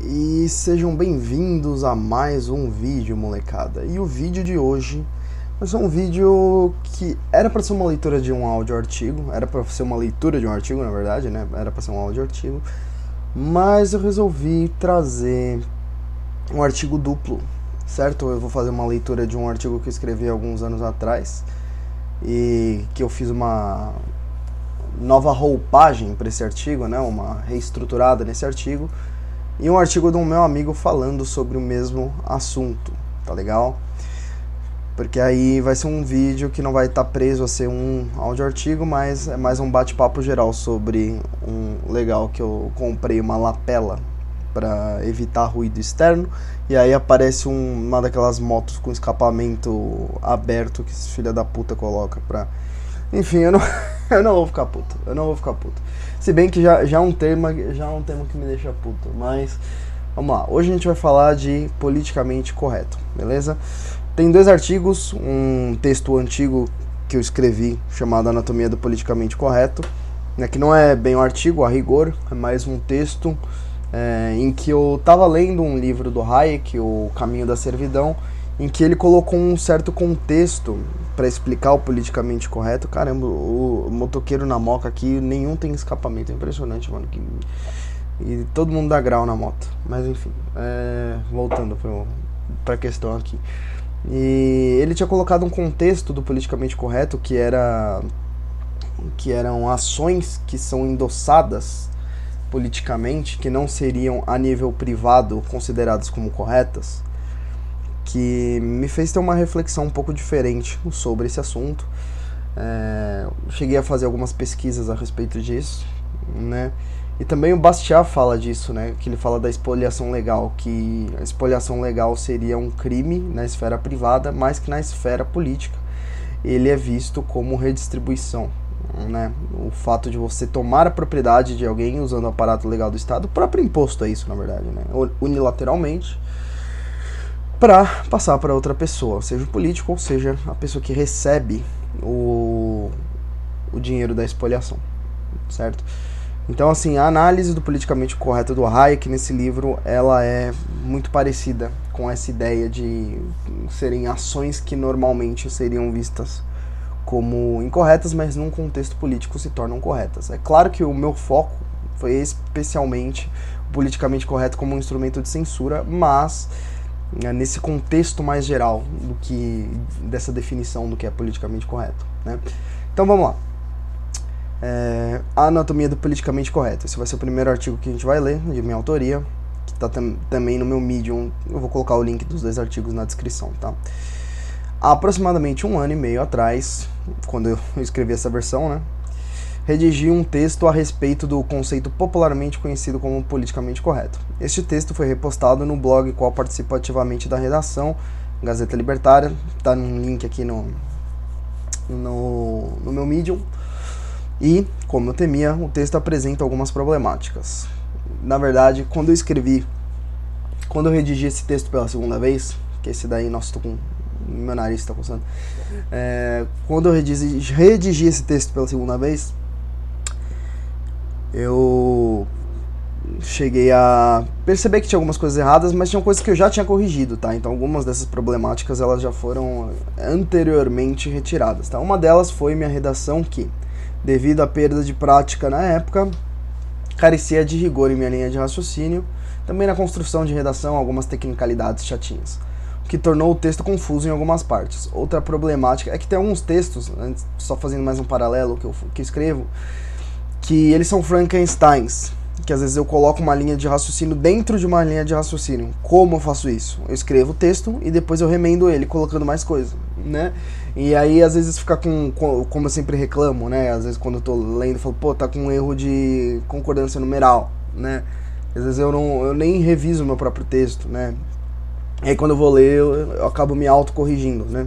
e sejam bem-vindos a mais um vídeo, molecada. E o vídeo de hoje vai ser um vídeo que era para ser uma leitura de um áudio artigo, era para ser uma leitura de um artigo, na verdade, né? Era para ser um áudio artigo, mas eu resolvi trazer um artigo duplo, certo? Eu vou fazer uma leitura de um artigo que eu escrevi alguns anos atrás e que eu fiz uma nova roupagem para esse artigo, né? Uma reestruturada nesse artigo e um artigo de um meu amigo falando sobre o mesmo assunto, tá legal? Porque aí vai ser um vídeo que não vai estar tá preso a ser um áudio artigo, mas é mais um bate-papo geral sobre um legal que eu comprei uma lapela para evitar ruído externo e aí aparece um, uma daquelas motos com escapamento aberto que esse filha da puta coloca pra enfim, eu não, eu não vou ficar puto. Eu não vou ficar puto. Se bem que já, já, é um tema, já é um tema que me deixa puto. Mas, vamos lá. Hoje a gente vai falar de politicamente correto, beleza? Tem dois artigos. Um texto antigo que eu escrevi chamado Anatomia do Politicamente Correto. Né, que não é bem um artigo, a rigor. É mais um texto é, em que eu estava lendo um livro do Hayek, O Caminho da Servidão em que ele colocou um certo contexto para explicar o politicamente correto. Caramba, o, motoqueiro na moca aqui, nenhum tem escapamento. É impressionante, mano. Que, e todo mundo dá grau na moto. Mas enfim, é, voltando para a questão aqui. E ele tinha colocado um contexto do politicamente correto que era que eram ações que são endossadas politicamente, que não seriam a nível privado consideradas como corretas que me fez ter uma reflexão um pouco diferente sobre esse assunto. É, cheguei a fazer algumas pesquisas a respeito disso, né? E também o Bastiat fala disso, né? Que ele fala da expoliação legal, que a expoliação legal seria um crime na esfera privada, mas que na esfera política ele é visto como redistribuição, né? O fato de você tomar a propriedade de alguém usando o aparato legal do Estado, o próprio imposto é isso, na verdade, né? Unilateralmente, para passar para outra pessoa, seja o político ou seja a pessoa que recebe o, o dinheiro da expoliação, certo? Então, assim, a análise do politicamente correto do Hayek nesse livro, ela é muito parecida com essa ideia de serem ações que normalmente seriam vistas como incorretas, mas num contexto político se tornam corretas. É claro que o meu foco foi especialmente o politicamente correto como um instrumento de censura, mas nesse contexto mais geral do que dessa definição do que é politicamente correto. Né? Então vamos lá. É, a anatomia do politicamente correto. Esse vai ser o primeiro artigo que a gente vai ler, de minha autoria, que está tam também no meu Medium. Eu vou colocar o link dos dois artigos na descrição, tá? Há aproximadamente um ano e meio atrás, quando eu escrevi essa versão, né? Redigiu um texto a respeito do conceito popularmente conhecido como politicamente correto. Este texto foi repostado no blog qual participo ativamente da redação, Gazeta Libertária, está no link aqui no, no, no meu Medium. E, como eu temia, o texto apresenta algumas problemáticas. Na verdade, quando eu escrevi, quando eu redigi esse texto pela segunda vez, que esse daí, nossa, tô com meu nariz está coçando. É, quando eu redigi, redigi esse texto pela segunda vez, eu cheguei a perceber que tinha algumas coisas erradas, mas tinham coisas que eu já tinha corrigido, tá? Então algumas dessas problemáticas elas já foram anteriormente retiradas, tá? Uma delas foi minha redação que, devido à perda de prática na época, carecia de rigor em minha linha de raciocínio, também na construção de redação algumas tecnicalidades chatinhas, o que tornou o texto confuso em algumas partes. Outra problemática é que tem alguns textos, só fazendo mais um paralelo que eu, que eu escrevo, que eles são Frankensteins, que às vezes eu coloco uma linha de raciocínio dentro de uma linha de raciocínio. Como eu faço isso? Eu escrevo o texto e depois eu remendo ele colocando mais coisa, né? E aí às vezes fica com, com como eu sempre reclamo, né? Às vezes quando eu tô lendo, eu falo, pô, tá com um erro de concordância numeral, né? Às vezes eu não eu nem reviso meu próprio texto, né? E aí quando eu vou ler, eu, eu acabo me autocorrigindo, né?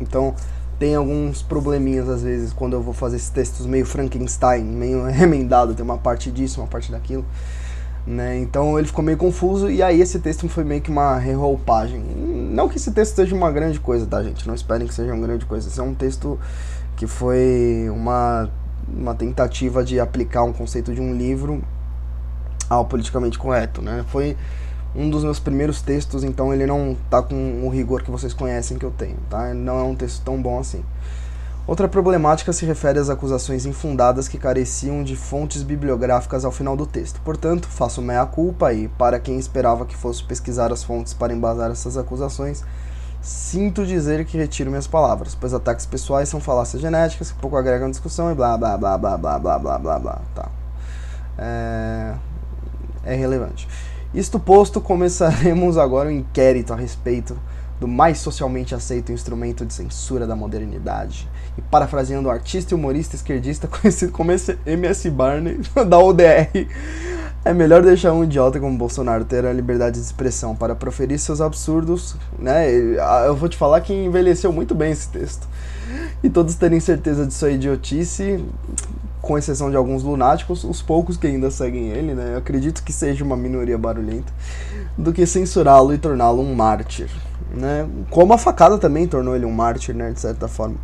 Então, tem alguns probleminhas às vezes quando eu vou fazer esses textos meio Frankenstein, meio remendado, tem uma parte disso, uma parte daquilo. Né? Então ele ficou meio confuso e aí esse texto foi meio que uma reroupagem. Não que esse texto seja uma grande coisa, tá, gente? Não esperem que seja uma grande coisa. Esse é um texto que foi uma, uma tentativa de aplicar um conceito de um livro ao politicamente correto, né? Foi um dos meus primeiros textos, então ele não tá com o rigor que vocês conhecem que eu tenho, tá? Não é um texto tão bom assim. Outra problemática se refere às acusações infundadas que careciam de fontes bibliográficas ao final do texto. Portanto, faço meia-culpa e, para quem esperava que fosse pesquisar as fontes para embasar essas acusações, sinto dizer que retiro minhas palavras, pois ataques pessoais são falácias genéticas que pouco agregam discussão e blá blá blá blá blá blá blá blá blá. Tá. É, é relevante. Isto posto, começaremos agora um inquérito a respeito do mais socialmente aceito instrumento de censura da modernidade. E parafraseando o artista e humorista esquerdista conhecido como MS Barney, da ODR, é melhor deixar um idiota como Bolsonaro ter a liberdade de expressão para proferir seus absurdos, né? Eu vou te falar que envelheceu muito bem esse texto. E todos terem certeza de sua idiotice, com exceção de alguns lunáticos, os poucos que ainda seguem ele, né? Eu acredito que seja uma minoria barulhenta, do que censurá-lo e torná-lo um mártir, né? Como a facada também tornou ele um mártir, né? De certa forma.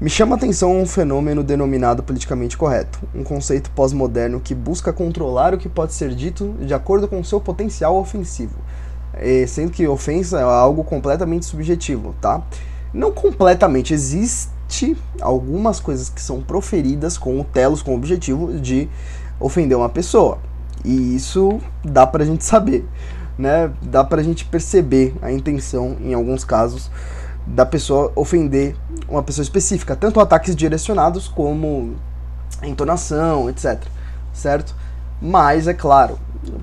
Me chama a atenção um fenômeno denominado politicamente correto, um conceito pós-moderno que busca controlar o que pode ser dito de acordo com seu potencial ofensivo, sendo que ofensa é algo completamente subjetivo, tá? Não completamente, existe algumas coisas que são proferidas com o telos, com o objetivo de ofender uma pessoa, e isso dá pra gente saber, né? Dá pra gente perceber a intenção em alguns casos da pessoa ofender uma pessoa específica, tanto ataques direcionados como entonação, etc. Certo? Mas, é claro,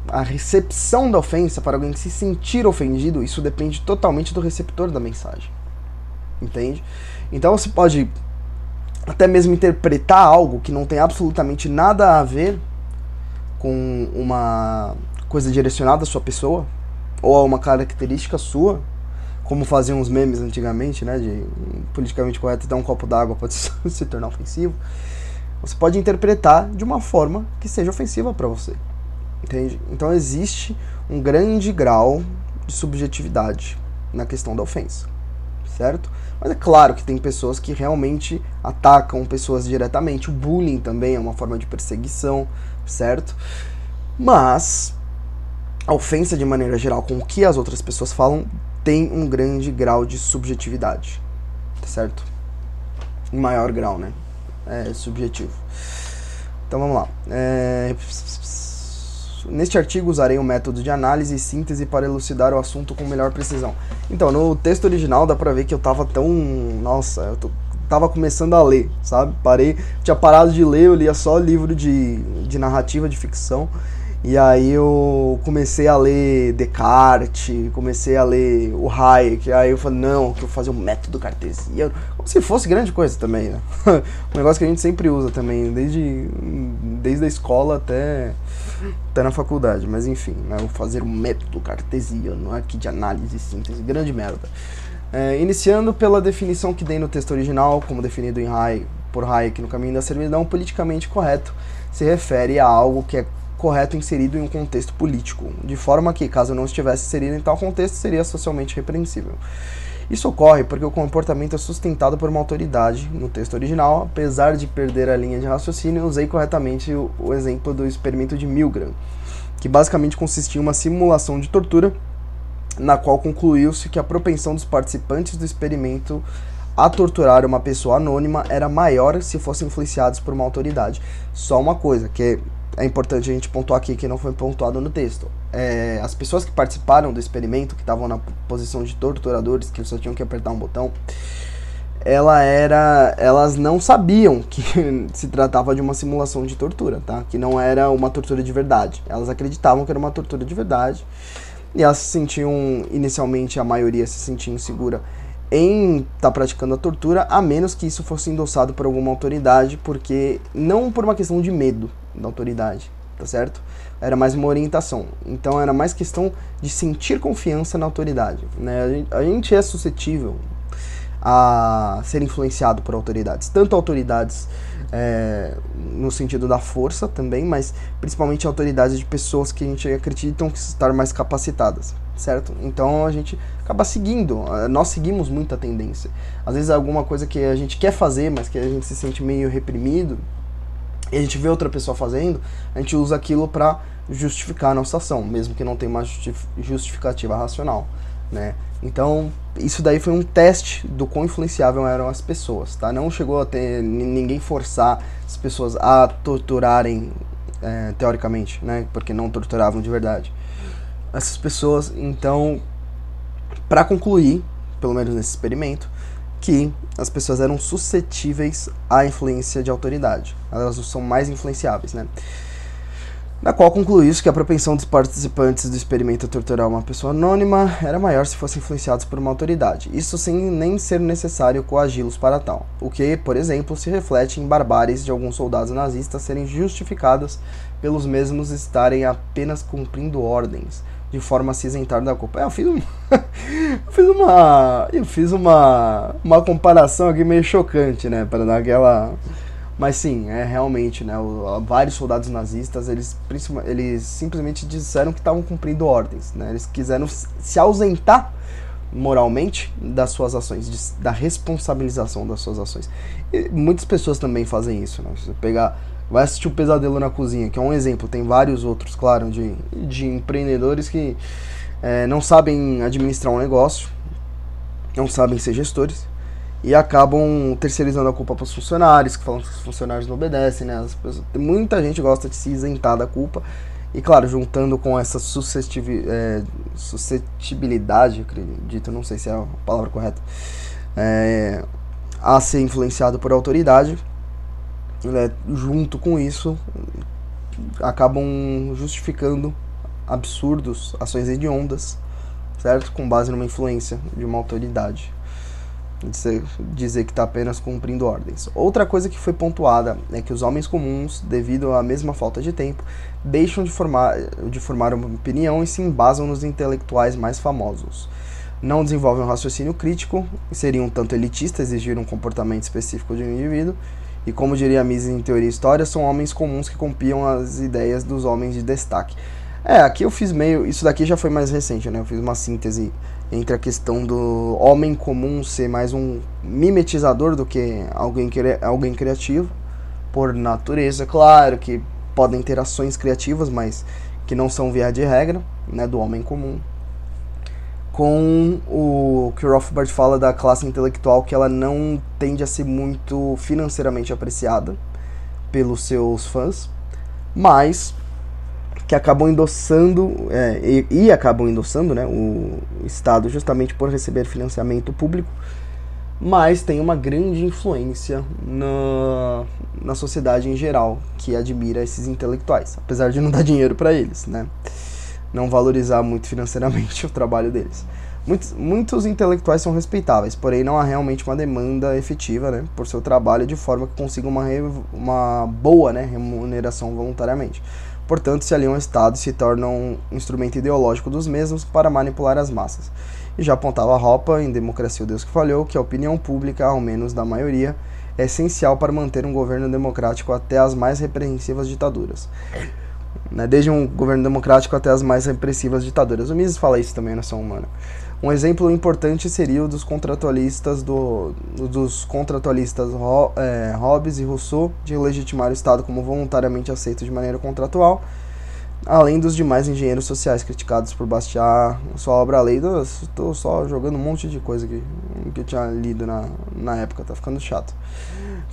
a recepção da ofensa para alguém se sentir ofendido, isso depende totalmente do receptor da mensagem. Entende? Então você pode até mesmo interpretar algo que não tem absolutamente nada a ver com uma coisa direcionada à sua pessoa ou a uma característica sua como faziam os memes antigamente, né, de politicamente correto dar um copo d'água pode se tornar ofensivo, você pode interpretar de uma forma que seja ofensiva para você. Entende? Então existe um grande grau de subjetividade na questão da ofensa, certo? Mas é claro que tem pessoas que realmente atacam pessoas diretamente. O bullying também é uma forma de perseguição, certo? Mas a ofensa de maneira geral com o que as outras pessoas falam tem um grande grau de subjetividade, tá certo? Em maior grau, né? É subjetivo. Então vamos lá. É... Neste artigo usarei o um método de análise e síntese para elucidar o assunto com melhor precisão. Então, no texto original dá pra ver que eu tava tão. Nossa, eu tô... tava começando a ler, sabe? Parei, tinha parado de ler, eu lia só livro de, de narrativa, de ficção. E aí eu comecei a ler Descartes, comecei a ler o Hayek, aí eu falei, não, que eu vou fazer um método cartesiano, como se fosse grande coisa também, né? um negócio que a gente sempre usa também, desde, desde a escola até, até na faculdade, mas enfim, né? fazer um método cartesiano aqui de análise e síntese, grande merda. É, iniciando pela definição que dei no texto original, como definido em Hayek, por Hayek no Caminho da Servidão, politicamente correto se refere a algo que é correto inserido em um contexto político, de forma que, caso não estivesse inserido em tal contexto, seria socialmente repreensível. Isso ocorre porque o comportamento é sustentado por uma autoridade. No texto original, apesar de perder a linha de raciocínio, usei corretamente o, exemplo do experimento de Milgram, que basicamente consistia em uma simulação de tortura, na qual concluiu-se que a propensão dos participantes do experimento a torturar uma pessoa anônima era maior se fossem influenciados por uma autoridade. Só uma coisa, que é importante a gente pontuar aqui que não foi pontuado no texto. É, as pessoas que participaram do experimento, que estavam na posição de torturadores, que só tinham que apertar um botão, ela era, elas não sabiam que se tratava de uma simulação de tortura, tá? Que não era uma tortura de verdade. Elas acreditavam que era uma tortura de verdade. E elas se sentiam, inicialmente a maioria se sentia insegura em estar tá praticando a tortura, a menos que isso fosse endossado por alguma autoridade, porque não por uma questão de medo da autoridade, tá certo? Era mais uma orientação. Então era mais questão de sentir confiança na autoridade, né? A gente é suscetível a ser influenciado por autoridades, tanto autoridades é, no sentido da força também, mas principalmente autoridades de pessoas que a gente acreditam que estar mais capacitadas certo? Então a gente acaba seguindo, nós seguimos muita tendência. Às vezes alguma coisa que a gente quer fazer, mas que a gente se sente meio reprimido, e a gente vê outra pessoa fazendo, a gente usa aquilo para justificar a nossa ação, mesmo que não tenha uma justificativa racional, né? Então, isso daí foi um teste do quão influenciável eram as pessoas, tá? Não chegou a ter ninguém forçar as pessoas a torturarem é, teoricamente, né? Porque não torturavam de verdade. Essas pessoas, então, para concluir, pelo menos nesse experimento, que as pessoas eram suscetíveis à influência de autoridade. Elas são mais influenciáveis, né? Na qual concluiu que a propensão dos participantes do experimento a torturar uma pessoa anônima era maior se fossem influenciados por uma autoridade, isso sem nem ser necessário coagi-los para tal, o que, por exemplo, se reflete em barbáries de alguns soldados nazistas serem justificadas pelos mesmos estarem apenas cumprindo ordens, de forma a se isentar da culpa. É, eu fiz, um, eu fiz uma. Eu fiz uma, uma comparação aqui meio chocante, né? Para dar aquela. Mas sim, é realmente, né? O, vários soldados nazistas, eles, eles simplesmente disseram que estavam cumprindo ordens, né? Eles quiseram se ausentar moralmente das suas ações, de, da responsabilização das suas ações. E muitas pessoas também fazem isso, né? Você pegar Vai assistir o Pesadelo na Cozinha, que é um exemplo. Tem vários outros, claro, de, de empreendedores que é, não sabem administrar um negócio, não sabem ser gestores e acabam terceirizando a culpa para os funcionários, que falam que os funcionários não obedecem, né? Pessoas, muita gente gosta de se isentar da culpa. E claro, juntando com essa é, suscetibilidade, acredito, não sei se é a palavra correta, é, a ser influenciado por autoridade, né, junto com isso, acabam justificando absurdos, ações hediondas, certo? Com base numa influência de uma autoridade. Dizer, dizer que está apenas cumprindo ordens. Outra coisa que foi pontuada é que os homens comuns, devido à mesma falta de tempo, deixam de formar, de formar uma opinião e se embasam nos intelectuais mais famosos. Não desenvolvem um raciocínio crítico, seriam tanto elitistas, exigir um comportamento específico de um indivíduo, e como diria Mises em Teoria e História, são homens comuns que copiam as ideias dos homens de destaque. É, aqui eu fiz meio. Isso daqui já foi mais recente, né? Eu fiz uma síntese entre a questão do homem comum ser mais um mimetizador do que alguém, alguém criativo, por natureza, claro que podem ter ações criativas, mas que não são via de regra, né? Do homem comum com o que o Rothbard fala da classe intelectual que ela não tende a ser muito financeiramente apreciada pelos seus fãs, mas que acabam endossando é, e, e, acabam endossando né, o Estado justamente por receber financiamento público, mas tem uma grande influência na, na sociedade em geral que admira esses intelectuais, apesar de não dar dinheiro para eles, né? não valorizar muito financeiramente o trabalho deles. Muitos, muitos intelectuais são respeitáveis, porém não há realmente uma demanda efetiva né, por seu trabalho de forma que consigam uma, uma boa né, remuneração voluntariamente. Portanto, se aliam ao Estado e se tornam um instrumento ideológico dos mesmos para manipular as massas. E já apontava a roupa em Democracia o Deus que Falhou que a opinião pública, ao menos da maioria, é essencial para manter um governo democrático até as mais repreensivas ditaduras né, desde um governo democrático até as mais repressivas ditaduras. O Mises fala isso também na Ação Humana. Um exemplo importante seria o dos contratualistas do, dos contratualistas é, Hobbes e Rousseau de legitimar o Estado como voluntariamente aceito de maneira contratual além dos demais engenheiros sociais criticados por Bastiat, sua obra Lei. Estou só jogando um monte de coisa que, que eu tinha lido na, na época, tá ficando chato.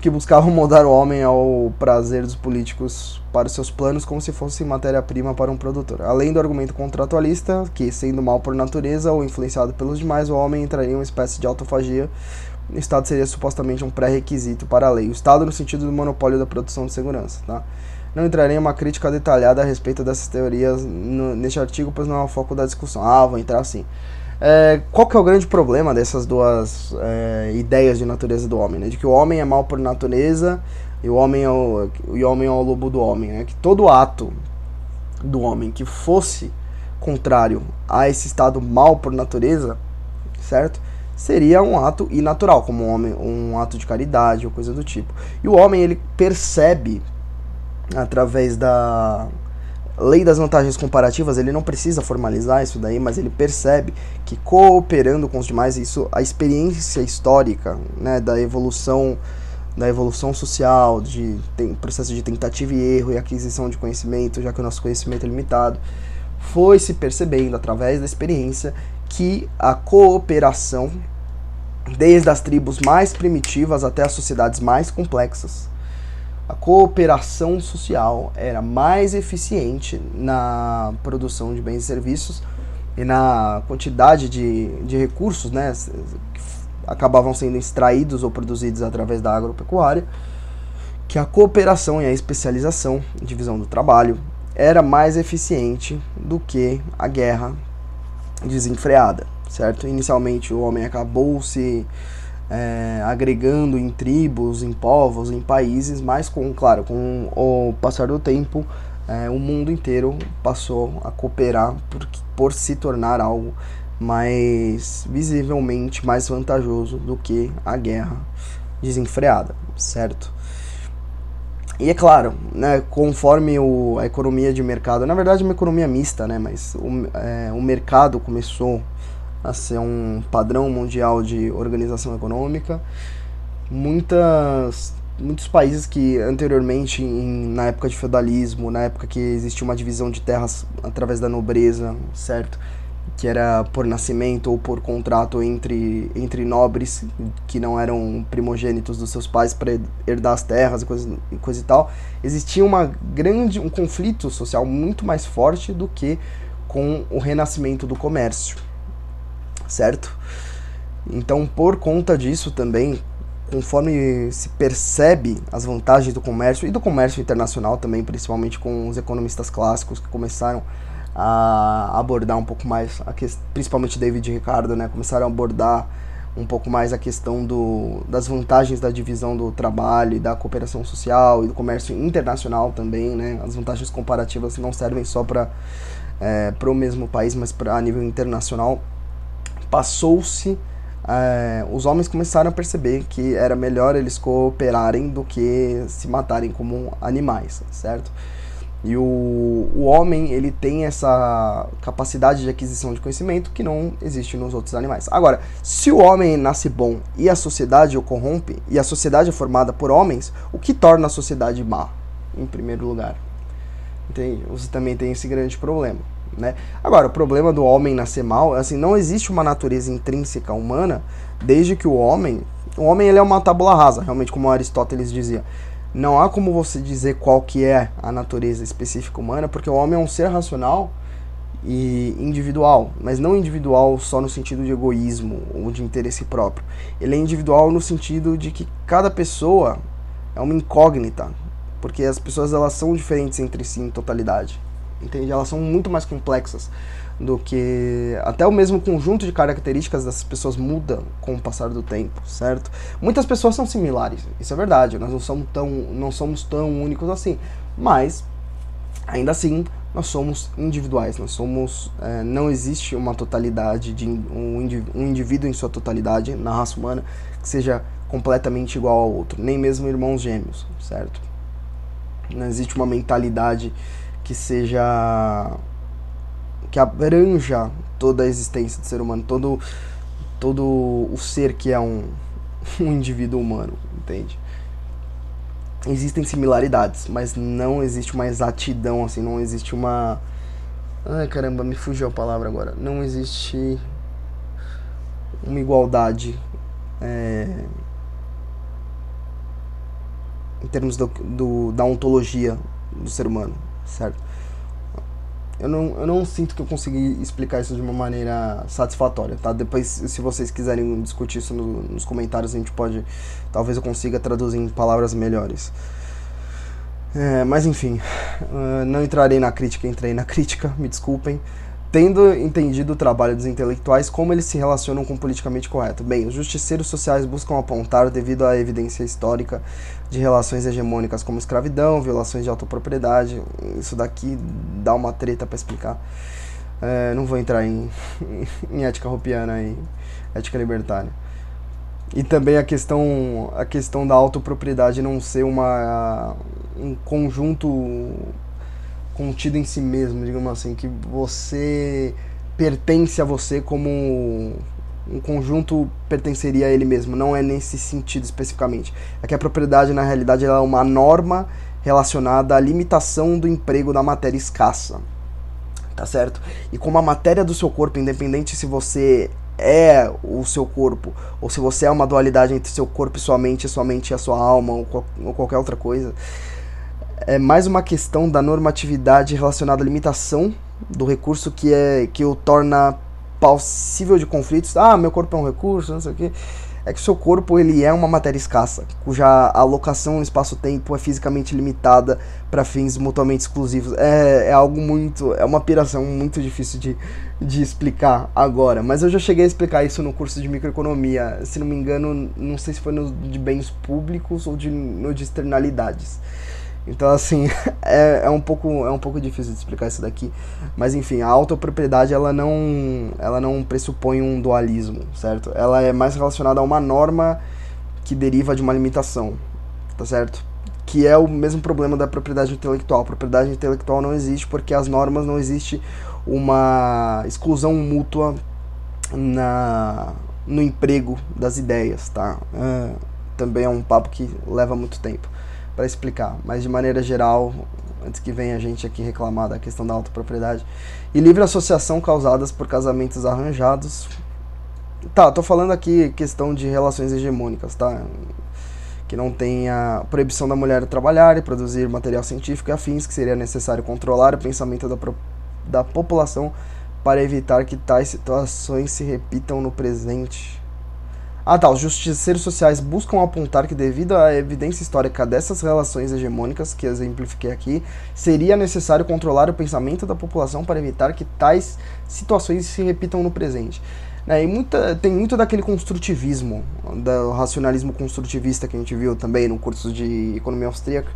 Que buscavam moldar o homem ao prazer dos políticos para os seus planos como se fosse matéria-prima para um produtor. Além do argumento contratualista, que, sendo mal por natureza ou influenciado pelos demais, o homem entraria em uma espécie de autofagia o Estado seria supostamente um pré-requisito para a lei. O Estado no sentido do monopólio da produção de segurança, tá? Não entrarei em uma crítica detalhada a respeito dessas teorias no, neste artigo, pois não é o foco da discussão. Ah, vou entrar sim. É, qual que é o grande problema dessas duas é, ideias de natureza do homem? Né? De que o homem é mal por natureza e o homem é o, o homem é o lobo do homem. Né? Que todo ato do homem que fosse contrário a esse estado mal por natureza, certo? Seria um ato inatural, como um, homem, um ato de caridade ou coisa do tipo. E o homem ele percebe através da lei das vantagens comparativas, ele não precisa formalizar isso daí, mas ele percebe que cooperando com os demais, isso a experiência histórica, né, da evolução da evolução social, de tem, processo de tentativa e erro e aquisição de conhecimento, já que o nosso conhecimento é limitado, foi se percebendo através da experiência que a cooperação, desde as tribos mais primitivas até as sociedades mais complexas, a cooperação social era mais eficiente na produção de bens e serviços e na quantidade de, de recursos né, que acabavam sendo extraídos ou produzidos através da agropecuária, que a cooperação e a especialização, divisão do trabalho, era mais eficiente do que a guerra desenfreada, certo? Inicialmente o homem acabou se é, agregando em tribos, em povos, em países, mas com, claro, com o passar do tempo, é, o mundo inteiro passou a cooperar por, por se tornar algo mais visivelmente mais vantajoso do que a guerra desenfreada, certo? E é claro, né, conforme o, a economia de mercado, na verdade é uma economia mista, né, mas o, é, o mercado começou a ser um padrão mundial de organização econômica. Muitas, muitos países que anteriormente, em, na época de feudalismo, na época que existia uma divisão de terras através da nobreza, certo? que era por nascimento ou por contrato entre, entre nobres que não eram primogênitos dos seus pais para herdar as terras e coisa, e coisa e tal, existia uma grande um conflito social muito mais forte do que com o renascimento do comércio certo? Então, por conta disso também, conforme se percebe as vantagens do comércio e do comércio internacional também, principalmente com os economistas clássicos que começaram a abordar um pouco mais, a principalmente David Ricardo, né, começaram a abordar um pouco mais a questão do, das vantagens da divisão do trabalho e da cooperação social e do comércio internacional também, né, as vantagens comparativas não servem só para é, o mesmo país, mas para a nível internacional passou-se, é, os homens começaram a perceber que era melhor eles cooperarem do que se matarem como animais, certo? E o, o homem, ele tem essa capacidade de aquisição de conhecimento que não existe nos outros animais. Agora, se o homem nasce bom e a sociedade o corrompe, e a sociedade é formada por homens, o que torna a sociedade má, em primeiro lugar? Entende? Você também tem esse grande problema. Né? Agora, o problema do homem nascer mal, assim, não existe uma natureza intrínseca humana, desde que o homem, o homem ele é uma tábula rasa, realmente como Aristóteles dizia. Não há como você dizer qual que é a natureza específica humana, porque o homem é um ser racional e individual, mas não individual só no sentido de egoísmo ou de interesse próprio. Ele é individual no sentido de que cada pessoa é uma incógnita, porque as pessoas elas são diferentes entre si em totalidade entende? Elas são muito mais complexas do que até o mesmo conjunto de características dessas pessoas muda com o passar do tempo, certo? Muitas pessoas são similares, isso é verdade. Nós não somos tão, não somos tão únicos assim, mas ainda assim nós somos individuais. Nós somos, é, não existe uma totalidade de um, um indivíduo em sua totalidade na raça humana que seja completamente igual ao outro, nem mesmo irmãos gêmeos, certo? Não existe uma mentalidade que seja que abranja toda a existência do ser humano, todo todo o ser que é um, um indivíduo humano, entende? Existem similaridades, mas não existe uma exatidão assim, não existe uma Ai, caramba, me fugiu a palavra agora. Não existe uma igualdade é, em termos do, do, da ontologia do ser humano, certo? Eu não, eu não sinto que eu consegui explicar isso de uma maneira satisfatória, tá? Depois, se vocês quiserem discutir isso no, nos comentários, a gente pode. Talvez eu consiga traduzir em palavras melhores. É, mas enfim, uh, não entrarei na crítica, entrei na crítica, me desculpem tendo entendido o trabalho dos intelectuais, como eles se relacionam com o politicamente correto. Bem, os justiceiros sociais buscam apontar, devido à evidência histórica de relações hegemônicas como escravidão, violações de autopropriedade, isso daqui dá uma treta para explicar. É, não vou entrar em, em ética roupiana e ética libertária. E também a questão, a questão da autopropriedade não ser uma, um conjunto contido em si mesmo, digamos assim, que você pertence a você como um conjunto pertenceria a ele mesmo, não é nesse sentido especificamente. É que a propriedade, na realidade, é uma norma relacionada à limitação do emprego da matéria escassa. Tá certo? E como a matéria do seu corpo, independente se você é o seu corpo, ou se você é uma dualidade entre seu corpo e sua mente, sua mente e a sua alma, ou, qual, ou qualquer outra coisa, é mais uma questão da normatividade relacionada à limitação do recurso que é que o torna possível de conflitos. Ah, meu corpo é um recurso, não sei o quê. É que o seu corpo ele é uma matéria escassa, cuja alocação no espaço-tempo é fisicamente limitada para fins mutuamente exclusivos. É, é algo muito. É uma piração muito difícil de, de explicar agora. Mas eu já cheguei a explicar isso no curso de microeconomia. Se não me engano, não sei se foi no de bens públicos ou de, no de externalidades. Então, assim, é, é, um pouco, é um pouco difícil de explicar isso daqui. Mas, enfim, a autopropriedade, ela não, ela não pressupõe um dualismo, certo? Ela é mais relacionada a uma norma que deriva de uma limitação, tá certo? Que é o mesmo problema da propriedade intelectual. Propriedade intelectual não existe porque as normas não existe uma exclusão mútua na, no emprego das ideias, tá? É, também é um papo que leva muito tempo para explicar, mas de maneira geral, antes que venha a gente aqui reclamar da questão da autopropriedade, e livre associação causadas por casamentos arranjados. Tá, tô falando aqui questão de relações hegemônicas, tá? Que não tenha proibição da mulher trabalhar e produzir material científico e afins, que seria necessário controlar o pensamento da, da população para evitar que tais situações se repitam no presente. Ah tá, os justiceiros sociais buscam apontar que devido à evidência histórica dessas relações hegemônicas que exemplifiquei aqui, seria necessário controlar o pensamento da população para evitar que tais situações se repitam no presente. É, e muita, tem muito daquele construtivismo, do racionalismo construtivista que a gente viu também no curso de economia austríaca,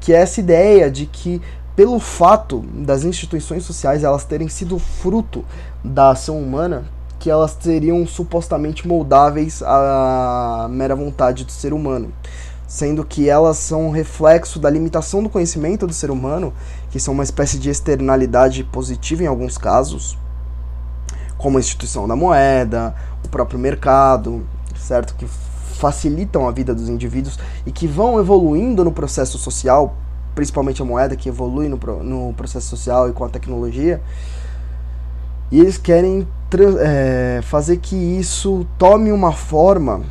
que é essa ideia de que pelo fato das instituições sociais elas terem sido fruto da ação humana, que elas seriam supostamente moldáveis à mera vontade do ser humano, sendo que elas são um reflexo da limitação do conhecimento do ser humano, que são uma espécie de externalidade positiva em alguns casos, como a instituição da moeda, o próprio mercado, certo? Que facilitam a vida dos indivíduos e que vão evoluindo no processo social, principalmente a moeda que evolui no, no processo social e com a tecnologia. E eles querem é, fazer que isso tome uma forma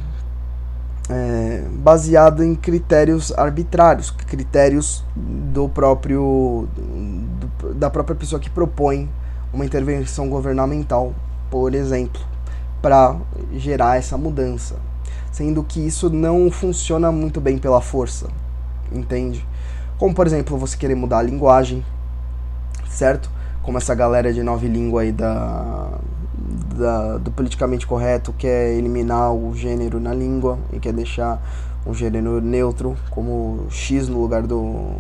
é, baseada em critérios arbitrários, critérios do próprio do, da própria pessoa que propõe uma intervenção governamental, por exemplo, para gerar essa mudança, sendo que isso não funciona muito bem pela força, entende? Como por exemplo, você querer mudar a linguagem, certo? Como essa galera de nove língua aí da da, do politicamente correto quer eliminar o gênero na língua e quer deixar um gênero neutro como X no lugar do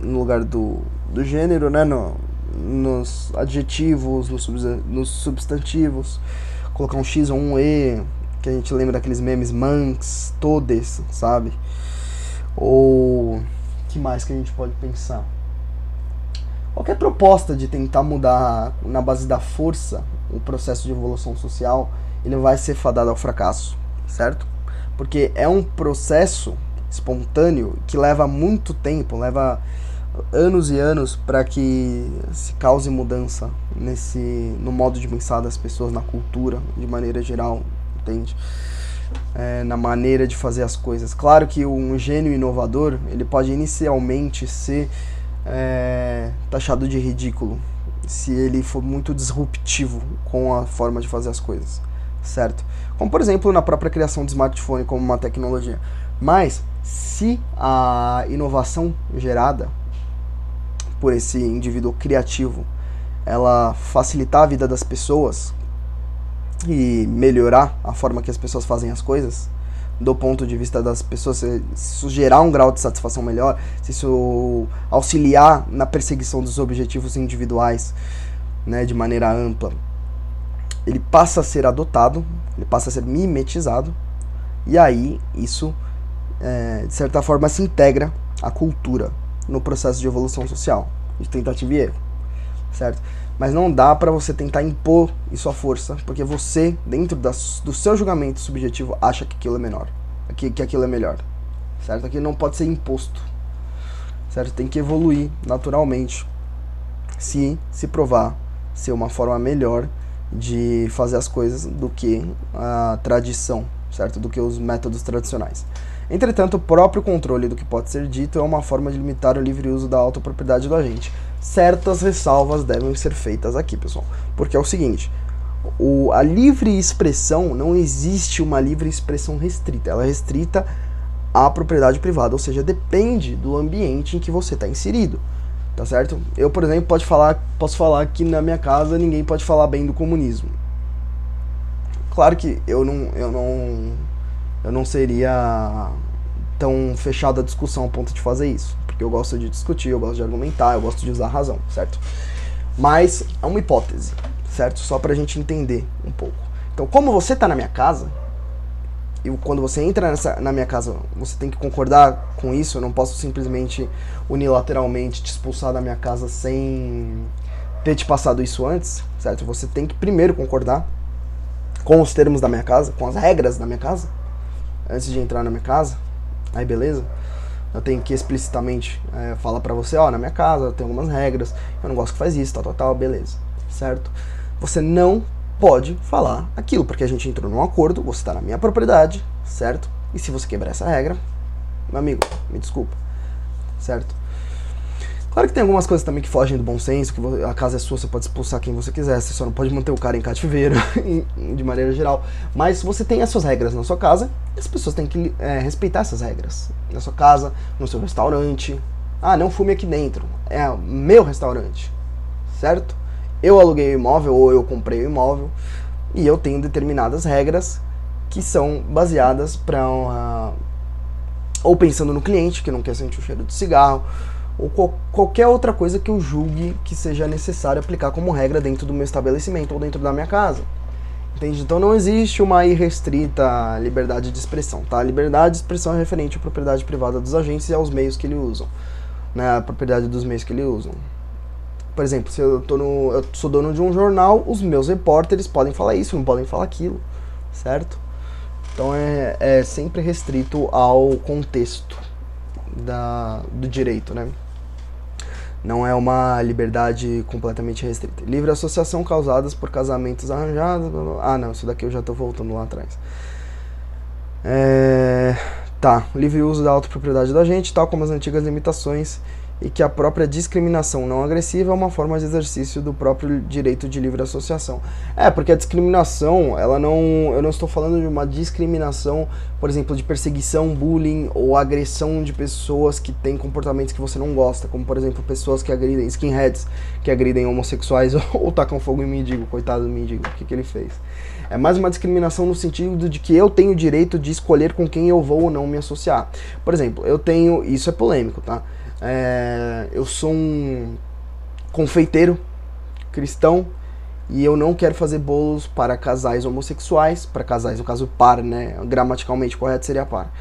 no lugar do, do gênero, né, no, nos adjetivos, nos, nos substantivos, colocar um X ou um E, que a gente lembra daqueles memes manx, todes, sabe? Ou que mais que a gente pode pensar? Qualquer proposta de tentar mudar na base da força o processo de evolução social, ele vai ser fadado ao fracasso, certo? Porque é um processo espontâneo que leva muito tempo, leva anos e anos para que se cause mudança nesse no modo de pensar das pessoas, na cultura, de maneira geral, entende? É, na maneira de fazer as coisas. Claro que um gênio inovador ele pode inicialmente ser é, taxado de ridículo se ele for muito disruptivo com a forma de fazer as coisas, certo? Como por exemplo na própria criação do smartphone como uma tecnologia. Mas se a inovação gerada por esse indivíduo criativo ela facilitar a vida das pessoas e melhorar a forma que as pessoas fazem as coisas, do ponto de vista das pessoas, se isso gerar um grau de satisfação melhor, se isso auxiliar na perseguição dos objetivos individuais, né, de maneira ampla, ele passa a ser adotado, ele passa a ser mimetizado, e aí isso, é, de certa forma, se integra à cultura no processo de evolução social, de tentativa e erro, certo? Mas não dá para você tentar impor isso à força, porque você, dentro do seu julgamento subjetivo, acha que aquilo é menor, que, que aquilo é melhor, certo? Aquilo não pode ser imposto, certo? Tem que evoluir naturalmente, se se provar ser uma forma melhor de fazer as coisas do que a tradição, certo? Do que os métodos tradicionais. Entretanto, o próprio controle do que pode ser dito é uma forma de limitar o livre uso da autopropriedade do agente. Certas ressalvas devem ser feitas aqui, pessoal, porque é o seguinte: o, a livre expressão não existe uma livre expressão restrita, ela é restrita à propriedade privada, ou seja, depende do ambiente em que você está inserido tá certo? Eu, por exemplo, pode falar, posso falar que na minha casa ninguém pode falar bem do comunismo. Claro que eu não, eu não, eu não seria tão fechado à discussão ao ponto de fazer isso, porque eu gosto de discutir, eu gosto de argumentar, eu gosto de usar razão, certo? Mas é uma hipótese, certo? Só pra gente entender um pouco. Então, como você tá na minha casa, e quando você entra nessa, na minha casa, você tem que concordar com isso. Eu não posso simplesmente unilateralmente te expulsar da minha casa sem ter te passado isso antes, certo? Você tem que primeiro concordar com os termos da minha casa, com as regras da minha casa, antes de entrar na minha casa. Aí beleza? Eu tenho que explicitamente é, falar para você, ó, na minha casa tem algumas regras, eu não gosto que faz isso, tal, tal, tal, beleza, certo? Você não pode falar aquilo, porque a gente entrou num acordo, você está na minha propriedade, certo? E se você quebrar essa regra, meu amigo, me desculpa, certo? Claro que tem algumas coisas também que fogem do bom senso, que a casa é sua, você pode expulsar quem você quiser, você só não pode manter o cara em cativeiro, de maneira geral. Mas você tem as suas regras na sua casa, e as pessoas têm que é, respeitar essas regras. Na sua casa, no seu restaurante. Ah, não fume aqui dentro. É meu restaurante, certo? eu aluguei o imóvel ou eu comprei o imóvel e eu tenho determinadas regras que são baseadas para ou pensando no cliente que não quer sentir o cheiro de cigarro ou qual, qualquer outra coisa que eu julgue que seja necessário aplicar como regra dentro do meu estabelecimento ou dentro da minha casa. Entende? Então não existe uma irrestrita liberdade de expressão, tá? A liberdade de expressão é referente à propriedade privada dos agentes e aos meios que eles usam, né? A propriedade dos meios que eles usam. Por exemplo, se eu, tô no, eu sou dono de um jornal, os meus repórteres podem falar isso, não podem falar aquilo, certo? Então é, é sempre restrito ao contexto da, do direito, né? Não é uma liberdade completamente restrita. Livre associação causadas por casamentos arranjados. Blá, blá. Ah, não, isso daqui eu já estou voltando lá atrás. É, tá, livre uso da autopropriedade da gente, tal como as antigas limitações e que a própria discriminação não agressiva é uma forma de exercício do próprio direito de livre associação. É, porque a discriminação, ela não, eu não estou falando de uma discriminação, por exemplo, de perseguição, bullying ou agressão de pessoas que têm comportamentos que você não gosta, como por exemplo, pessoas que agridem skinheads, que agridem homossexuais ou, tacam fogo em mendigo, coitado do mendigo, o que, que ele fez? É mais uma discriminação no sentido de que eu tenho o direito de escolher com quem eu vou ou não me associar. Por exemplo, eu tenho, isso é polêmico, tá? É, eu sou um confeiteiro cristão e eu não quero fazer bolos para casais homossexuais, para casais, no caso par, né? Gramaticalmente correto seria par.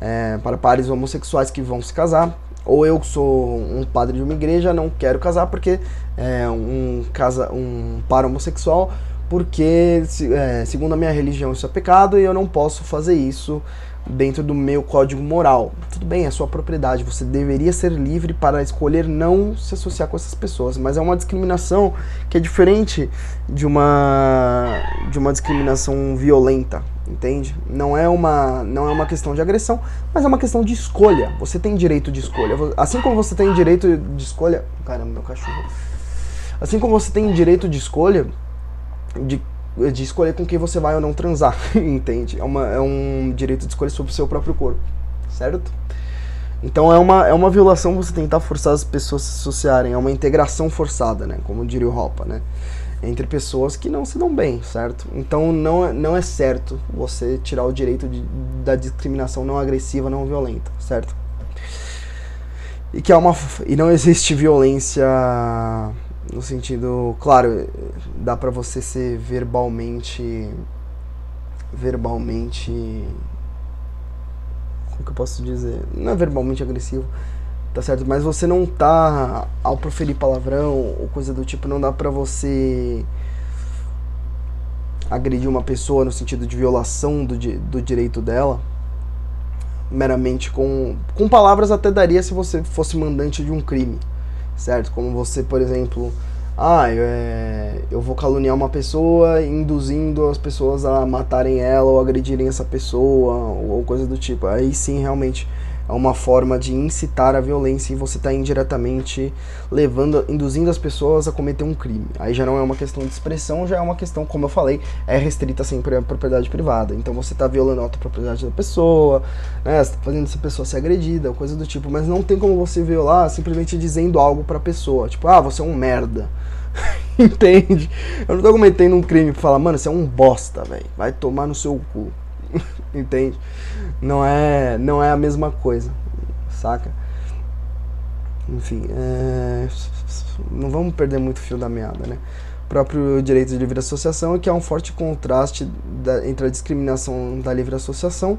É, para pares homossexuais que vão se casar. Ou eu sou um padre de uma igreja, não quero casar porque é um casa um par homossexual, porque é, segundo a minha religião isso é pecado e eu não posso fazer isso dentro do meu código moral. Tudo bem, é sua propriedade, você deveria ser livre para escolher não se associar com essas pessoas, mas é uma discriminação que é diferente de uma de uma discriminação violenta, entende? Não é uma não é uma questão de agressão, mas é uma questão de escolha. Você tem direito de escolha. Assim como você tem direito de escolha, caramba, meu cachorro. Assim como você tem direito de escolha de de escolher com quem você vai ou não transar, entende? É, uma, é um direito de escolha sobre o seu próprio corpo, certo? Então é uma, é uma violação você tentar forçar as pessoas a se associarem, é uma integração forçada, né? Como diria o Hoppe, né? Entre pessoas que não se dão bem, certo? Então não é, não é certo você tirar o direito de, da discriminação não agressiva, não violenta, certo? E que é uma e não existe violência no sentido, claro, dá para você ser verbalmente verbalmente como que eu posso dizer? Não é verbalmente agressivo, tá certo? Mas você não tá ao proferir palavrão ou coisa do tipo, não dá pra você agredir uma pessoa no sentido de violação do, do direito dela meramente com, com palavras até daria se você fosse mandante de um crime, certo? Como você, por exemplo, ah, eu, é, eu vou caluniar uma pessoa induzindo as pessoas a matarem ela ou agredirem essa pessoa ou coisa do tipo. Aí sim, realmente é uma forma de incitar a violência e você está indiretamente levando, induzindo as pessoas a cometer um crime. Aí já não é uma questão de expressão, já é uma questão, como eu falei, é restrita sempre à propriedade privada. Então você está violando a autopropriedade da pessoa, né, você tá fazendo essa pessoa ser agredida, coisa do tipo, mas não tem como você violar simplesmente dizendo algo para a pessoa, tipo, ah, você é um merda. Entende? Eu não tô cometendo um crime pra falar, mano, você é um bosta, velho. Vai tomar no seu cu. Entende? Não é, não é a mesma coisa, saca? Enfim, é... não vamos perder muito fio da meada, né? O próprio direito de livre associação é que há um forte contraste da, entre a discriminação da livre associação,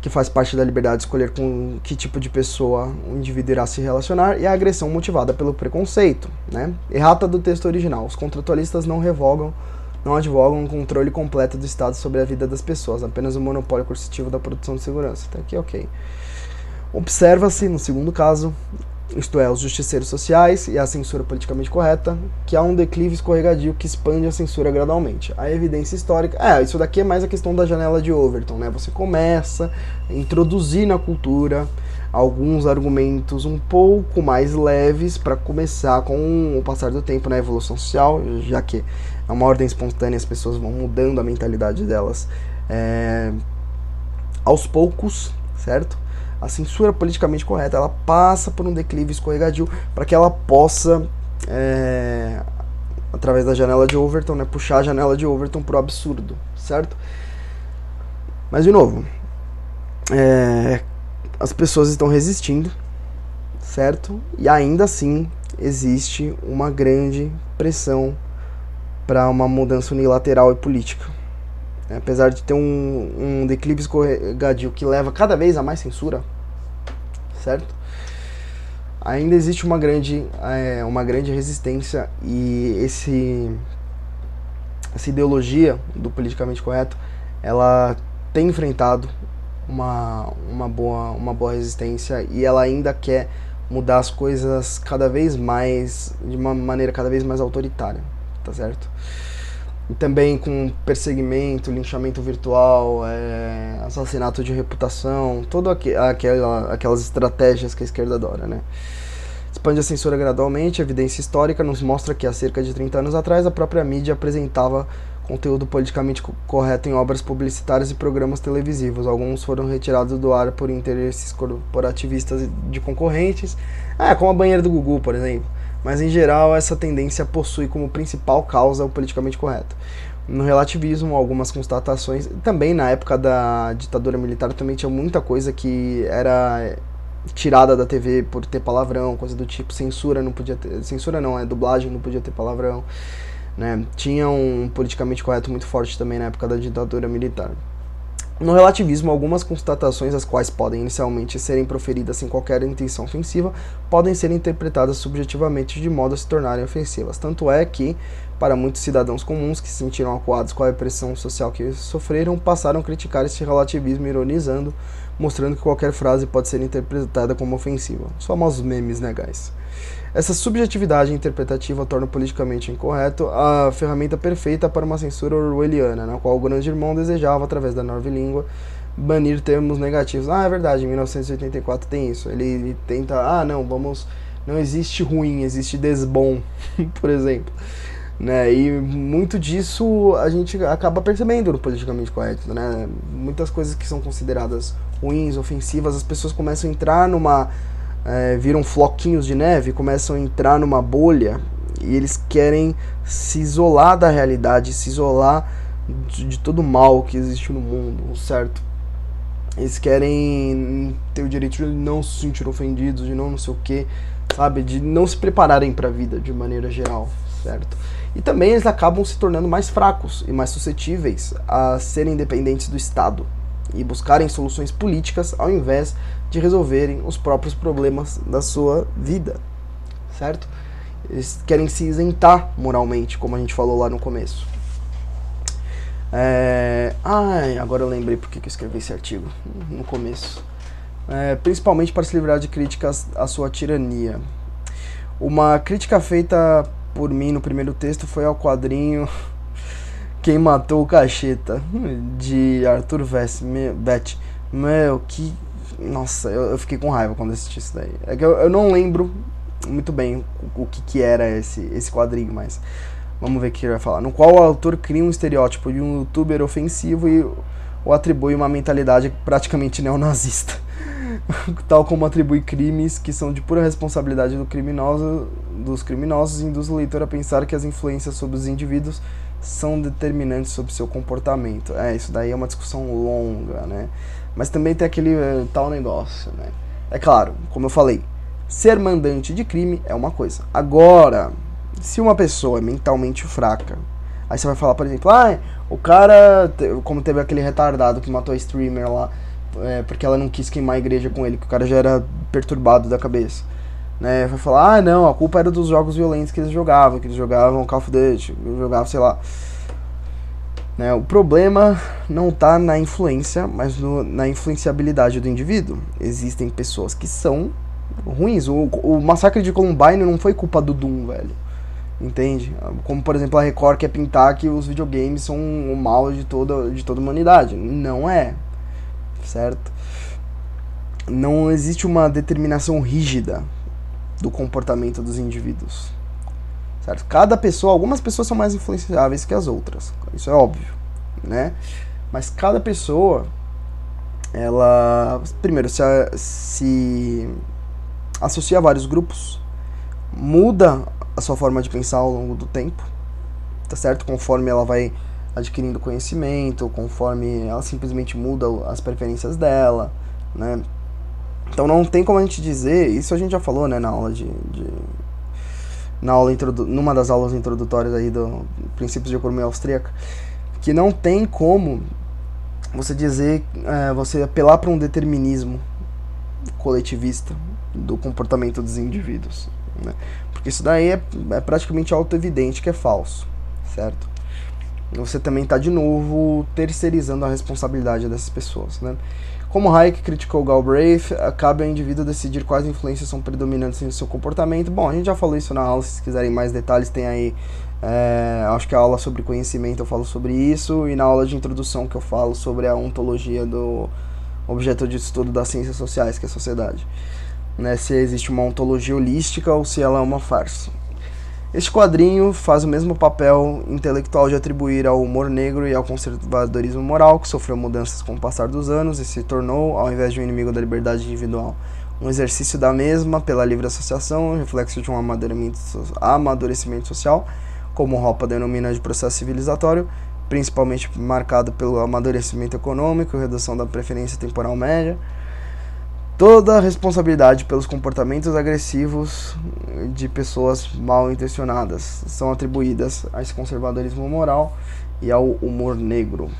que faz parte da liberdade de escolher com que tipo de pessoa o indivíduo irá se relacionar, e a agressão motivada pelo preconceito, né? Errata do texto original. Os contratualistas não revogam não advogam um controle completo do Estado sobre a vida das pessoas, apenas o um monopólio coercitivo da produção de segurança. Até aqui, ok. Observa-se, no segundo caso, isto é, os justiceiros sociais e a censura politicamente correta, que há um declive escorregadio que expande a censura gradualmente. A evidência histórica. É, isso daqui é mais a questão da janela de Overton, né? Você começa a introduzir na cultura alguns argumentos um pouco mais leves para começar com o passar do tempo na evolução social, já que é uma ordem espontânea, as pessoas vão mudando a mentalidade delas é, aos poucos, certo? A censura politicamente correta ela passa por um declive escorregadio para que ela possa, é, através da janela de Overton, né, puxar a janela de Overton para o absurdo, certo? Mas de novo, é, as pessoas estão resistindo, certo? E ainda assim existe uma grande pressão para uma mudança unilateral e política. É, apesar de ter um, um declive escorregadio que leva cada vez a mais censura, certo? Ainda existe uma grande, é, uma grande resistência e esse, essa ideologia do politicamente correto, ela tem enfrentado uma, uma, boa, uma boa resistência e ela ainda quer mudar as coisas cada vez mais, de uma maneira cada vez mais autoritária tá certo? E também com perseguimento, linchamento virtual, é, assassinato de reputação, todas aquela, aquelas estratégias que a esquerda adora, né? Expande a censura gradualmente, a evidência histórica nos mostra que há cerca de 30 anos atrás a própria mídia apresentava conteúdo politicamente correto em obras publicitárias e programas televisivos. Alguns foram retirados do ar por interesses corporativistas de concorrentes, é, como a banheira do Google, por exemplo mas em geral essa tendência possui como principal causa o politicamente correto. No relativismo, algumas constatações, também na época da ditadura militar também tinha muita coisa que era tirada da TV por ter palavrão, coisa do tipo, censura não podia ter, censura não, é dublagem não podia ter palavrão, né? Tinha um politicamente correto muito forte também na época da ditadura militar. No relativismo, algumas constatações, as quais podem inicialmente serem proferidas sem qualquer intenção ofensiva, podem ser interpretadas subjetivamente de modo a se tornarem ofensivas. Tanto é que, para muitos cidadãos comuns que se sentiram acuados com a repressão social que sofreram, passaram a criticar esse relativismo ironizando, mostrando que qualquer frase pode ser interpretada como ofensiva. Os famosos memes, né, guys? Essa subjetividade interpretativa torna politicamente incorreto a ferramenta perfeita para uma censura orwelliana, na qual o grande irmão desejava, através da nova língua, banir termos negativos. Ah, é verdade, em 1984 tem isso. Ele, ele tenta, ah, não, vamos. Não existe ruim, existe desbom, por exemplo. Né? E muito disso a gente acaba percebendo no politicamente correto, né? Muitas coisas que são consideradas ruins, ofensivas, as pessoas começam a entrar numa é, viram floquinhos de neve, começam a entrar numa bolha e eles querem se isolar da realidade, se isolar de, de todo o mal que existe no mundo, certo? Eles querem ter o direito de não se sentir ofendidos, de não não sei o que, sabe? De não se prepararem para a vida de maneira geral, certo? E também eles acabam se tornando mais fracos e mais suscetíveis a serem dependentes do Estado, e buscarem soluções políticas ao invés de resolverem os próprios problemas da sua vida, certo? Eles querem se isentar moralmente, como a gente falou lá no começo. É... Ai, agora eu lembrei porque que eu escrevi esse artigo no começo. É, principalmente para se livrar de críticas à sua tirania. Uma crítica feita por mim no primeiro texto foi ao quadrinho Quem Matou o Cacheta, de Arthur Vess, Bet. Meu, que. Nossa, eu, eu, fiquei com raiva quando assisti isso daí. É que eu, eu não lembro muito bem o, o, que, que era esse, esse quadrinho, mas. Vamos ver o que ele vai falar. No qual o autor cria um estereótipo de um youtuber ofensivo e o atribui uma mentalidade praticamente neonazista. Tal como atribui crimes que são de pura responsabilidade do criminoso, dos criminosos induz o leitor a pensar que as influências sobre os indivíduos são determinantes sobre seu comportamento. É, isso daí é uma discussão longa, né? Mas também tem aquele uh, tal negócio, né? É claro, como eu falei, ser mandante de crime é uma coisa. Agora, se uma pessoa é mentalmente fraca, aí você vai falar, por exemplo, ah, o cara, como teve aquele retardado que matou a streamer lá, é, porque ela não quis queimar a igreja com ele, que o cara já era perturbado da cabeça né, vai falar, ah não, a culpa era dos jogos violentos que eles jogavam, que eles jogavam Call of Duty, jogavam, sei lá. Né, o problema não está na influência, mas no, na influenciabilidade do indivíduo. Existem pessoas que são ruins. O, o massacre de Columbine não foi culpa do Doom, velho. Entende? Como, por exemplo, a Record quer pintar que os videogames são o mal de toda, de toda a humanidade. Não é. Certo? Não existe uma determinação rígida do comportamento dos indivíduos. Certo? Cada pessoa, algumas pessoas são mais influenciáveis que as outras, isso é óbvio, né? Mas cada pessoa, ela, primeiro, se, se associa a vários grupos, muda a sua forma de pensar ao longo do tempo, tá certo? Conforme ela vai adquirindo conhecimento, conforme ela simplesmente muda as preferências dela, né? Então não tem como a gente dizer, isso a gente já falou, né, na aula de, de na aula numa das aulas introdutórias aí do princípios de economia austríaca, que não tem como você dizer, é, você apelar para um determinismo coletivista do comportamento dos indivíduos, né? Porque isso daí é, é praticamente auto-evidente que é falso, certo? Você também está de novo terceirizando a responsabilidade dessas pessoas, né? Como Hayek criticou Galbraith, cabe ao indivíduo decidir quais influências são predominantes em seu comportamento. Bom, a gente já falou isso na aula, se quiserem mais detalhes, tem aí, é, acho que a aula sobre conhecimento eu falo sobre isso, e na aula de introdução que eu falo sobre a ontologia do objeto de estudo das ciências sociais, que é a sociedade. Né, se existe uma ontologia holística ou se ela é uma farsa. Este quadrinho faz o mesmo papel intelectual de atribuir ao humor negro e ao conservadorismo moral, que sofreu mudanças com o passar dos anos e se tornou, ao invés de um inimigo da liberdade individual, um exercício da mesma pela livre associação, reflexo de um amadurecimento social, como Ropa denomina de processo civilizatório, principalmente marcado pelo amadurecimento econômico, redução da preferência temporal média, Toda a responsabilidade pelos comportamentos agressivos de pessoas mal intencionadas são atribuídas a esse conservadorismo moral e ao humor negro,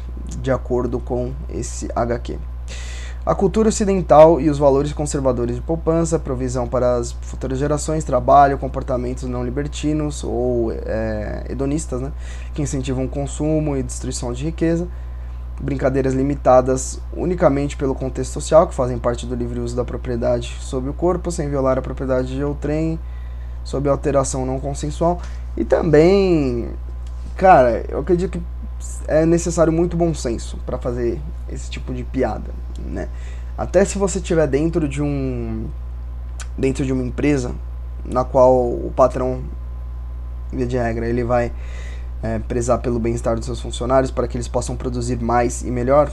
de acordo com esse HQ. A cultura ocidental e os valores conservadores de poupança, provisão para as futuras gerações, trabalho, comportamentos não libertinos ou é, hedonistas, né, que incentivam o consumo e destruição de riqueza, brincadeiras limitadas unicamente pelo contexto social, que fazem parte do livre uso da propriedade sobre o corpo, sem violar a propriedade de outrem, sob alteração não consensual. E também, cara, eu acredito que é necessário muito bom senso para fazer esse tipo de piada, né? Até se você estiver dentro de um dentro de uma empresa na qual o patrão, via de regra, ele vai é, prezar pelo bem-estar dos seus funcionários para que eles possam produzir mais e melhor,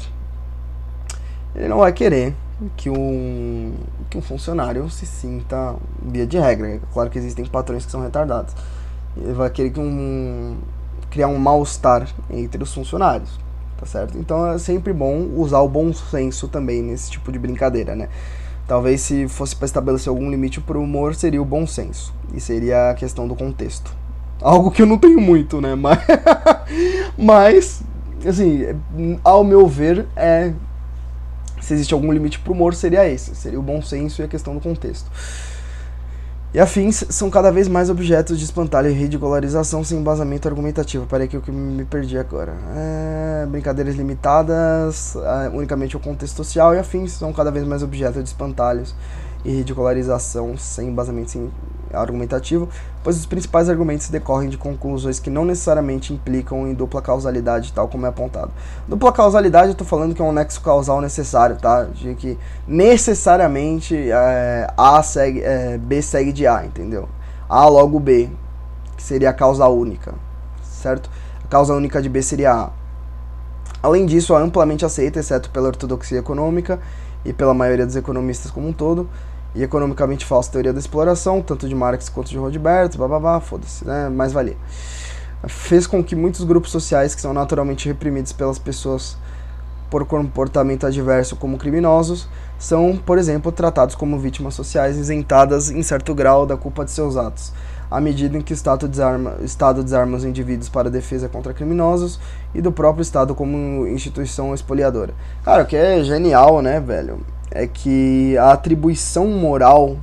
ele não vai querer que um, que um funcionário se sinta via de regra. É claro que existem patrões que são retardados. Ele vai querer que um, criar um mal-estar entre os funcionários, tá certo? Então é sempre bom usar o bom senso também nesse tipo de brincadeira, né? Talvez se fosse para estabelecer algum limite para o humor, seria o bom senso. E seria a questão do contexto. Algo que eu não tenho muito, né? Mas, mas assim, ao meu ver, é se existe algum limite para o humor, seria esse, seria o bom senso e a questão do contexto. E afins são cada vez mais objetos de espantalho e ridicularização sem embasamento argumentativo. Peraí que eu me perdi agora. É, brincadeiras limitadas é, unicamente ao contexto social e afins são cada vez mais objetos de espantalhos e ridicularização sem embasamento sem argumentativo, pois os principais argumentos decorrem de conclusões que não necessariamente implicam em dupla causalidade, tal como é apontado. Dupla causalidade, eu estou falando que é um nexo causal necessário, tá? De que necessariamente é, A segue, é, B segue de A, entendeu? A logo B, que seria a causa única, certo? A causa única de B seria A. Além disso, é amplamente aceita, exceto pela ortodoxia econômica e pela maioria dos economistas como um todo, e economicamente falsa teoria da exploração, tanto de Marx quanto de Rodberto, bababá, foda-se, né? Mais valia. Fez com que muitos grupos sociais que são naturalmente reprimidos pelas pessoas por comportamento adverso como criminosos são, por exemplo, tratados como vítimas sociais isentadas em certo grau da culpa de seus atos, à medida em que o Estado desarma, o Estado desarma os indivíduos para defesa contra criminosos e do próprio Estado como instituição expoliadora. Cara, o que é genial, né, velho? É que a atribuição moral,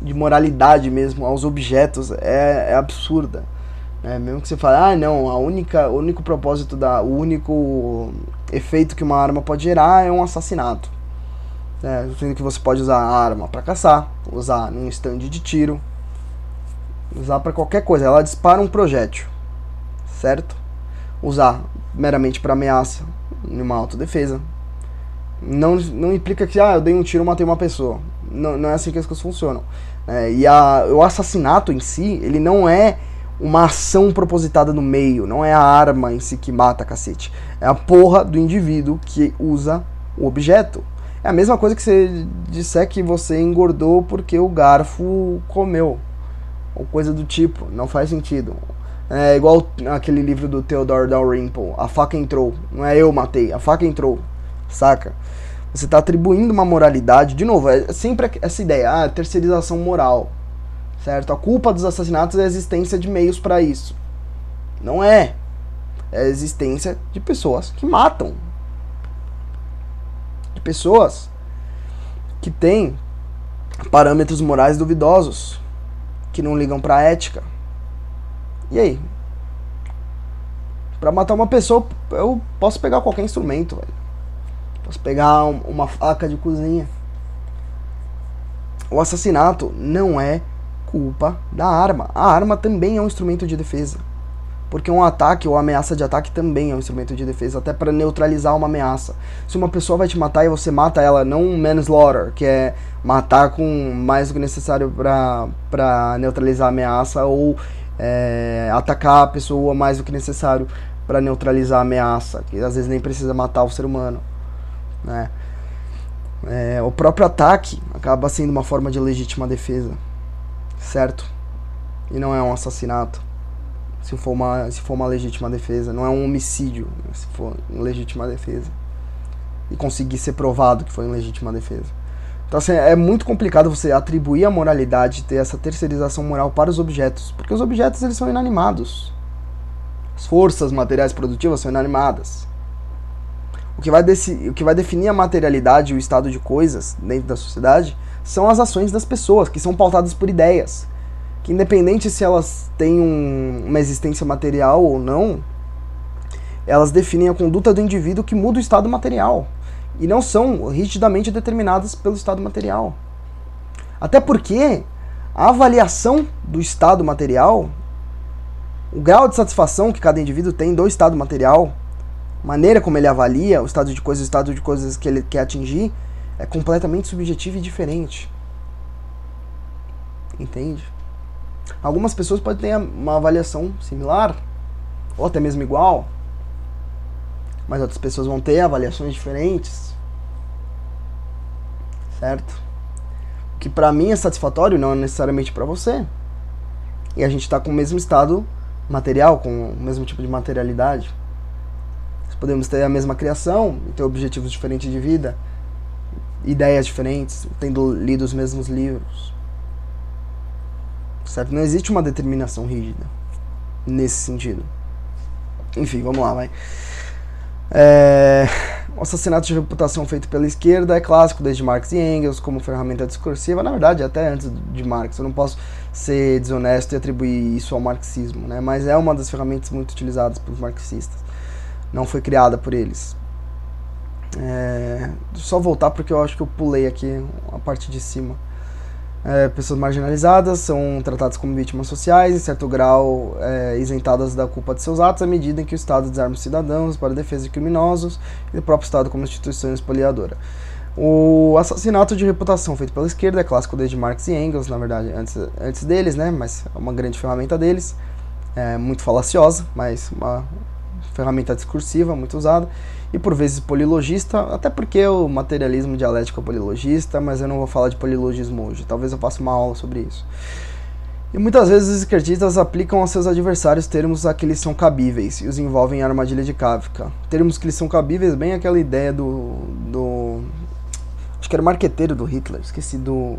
de moralidade mesmo, aos objetos é, é absurda. É, mesmo que você fale, ah, não, a única, o único propósito, da, o único efeito que uma arma pode gerar é um assassinato. É, sendo que você pode usar a arma para caçar, usar num stand de tiro, usar para qualquer coisa. Ela dispara um projétil, certo? Usar meramente para ameaça, numa autodefesa, não, não implica que, ah, eu dei um tiro matei uma pessoa. Não, não é assim que as coisas funcionam. É, e a, o assassinato em si, ele não é uma ação propositada no meio, não é a arma em si que mata, cacete. É a porra do indivíduo que usa o objeto. É a mesma coisa que você disser que você engordou porque o garfo comeu. Ou coisa do tipo, não faz sentido. É igual aquele livro do Theodore Dalrymple, A Faca Entrou. Não é eu matei, a faca entrou saca? Você está atribuindo uma moralidade, de novo, é sempre essa ideia, ah, terceirização moral, certo? A culpa dos assassinatos é a existência de meios para isso. Não é. É a existência de pessoas que matam. De pessoas que têm parâmetros morais duvidosos, que não ligam para a ética. E aí? Para matar uma pessoa, eu posso pegar qualquer instrumento, velho. Posso pegar um, uma faca de cozinha. O assassinato não é culpa da arma. A arma também é um instrumento de defesa. Porque um ataque ou ameaça de ataque também é um instrumento de defesa, até para neutralizar uma ameaça. Se uma pessoa vai te matar e você mata ela, não um manslaughter, que é matar com mais do que necessário para neutralizar a ameaça, ou é, atacar a pessoa mais do que necessário para neutralizar a ameaça, que às vezes nem precisa matar o ser humano. Né? É, o próprio ataque acaba sendo uma forma de legítima defesa, certo? E não é um assassinato. Se for uma, se for uma legítima defesa, não é um homicídio, né? se for uma legítima defesa. E conseguir ser provado que foi uma legítima defesa. Então assim, é muito complicado você atribuir a moralidade, ter essa terceirização moral para os objetos, porque os objetos eles são inanimados. As forças materiais produtivas são inanimadas. O que, vai o que vai definir a materialidade e o estado de coisas dentro da sociedade são as ações das pessoas, que são pautadas por ideias. Que independente se elas têm um, uma existência material ou não, elas definem a conduta do indivíduo que muda o estado material. E não são rigidamente determinadas pelo estado material. Até porque a avaliação do estado material, o grau de satisfação que cada indivíduo tem do estado material, maneira como ele avalia o estado de coisas, o estado de coisas que ele quer atingir, é completamente subjetivo e diferente. Entende? Algumas pessoas podem ter uma avaliação similar, ou até mesmo igual, mas outras pessoas vão ter avaliações diferentes. Certo? O que para mim é satisfatório não é necessariamente para você. E a gente está com o mesmo estado material, com o mesmo tipo de materialidade. Podemos ter a mesma criação ter objetivos diferentes de vida, ideias diferentes, tendo lido os mesmos livros. Certo? Não existe uma determinação rígida nesse sentido. Enfim, vamos lá, vai. É, o assassinato de reputação feito pela esquerda é clássico desde Marx e Engels como ferramenta discursiva. Na verdade, até antes de Marx. Eu não posso ser desonesto e atribuir isso ao marxismo, né? mas é uma das ferramentas muito utilizadas pelos marxistas. Não foi criada por eles. É, só voltar porque eu acho que eu pulei aqui a parte de cima. É, pessoas marginalizadas são tratadas como vítimas sociais, em certo grau é, isentadas da culpa de seus atos, à medida em que o Estado desarma os cidadãos para a defesa de criminosos e o próprio Estado como instituição espoliadora. O assassinato de reputação feito pela esquerda é clássico desde Marx e Engels, na verdade, antes, antes deles, né? Mas é uma grande ferramenta deles, é muito falaciosa, mas uma ferramenta discursiva muito usada e por vezes polilogista, até porque o materialismo dialético é polilogista, mas eu não vou falar de polilogismo hoje, talvez eu faça uma aula sobre isso. E muitas vezes os esquerdistas aplicam aos seus adversários termos a que eles são cabíveis e os envolvem em armadilha de Kafka. Termos que eles são cabíveis, bem aquela ideia do. do acho que era o marqueteiro do Hitler, esqueci do.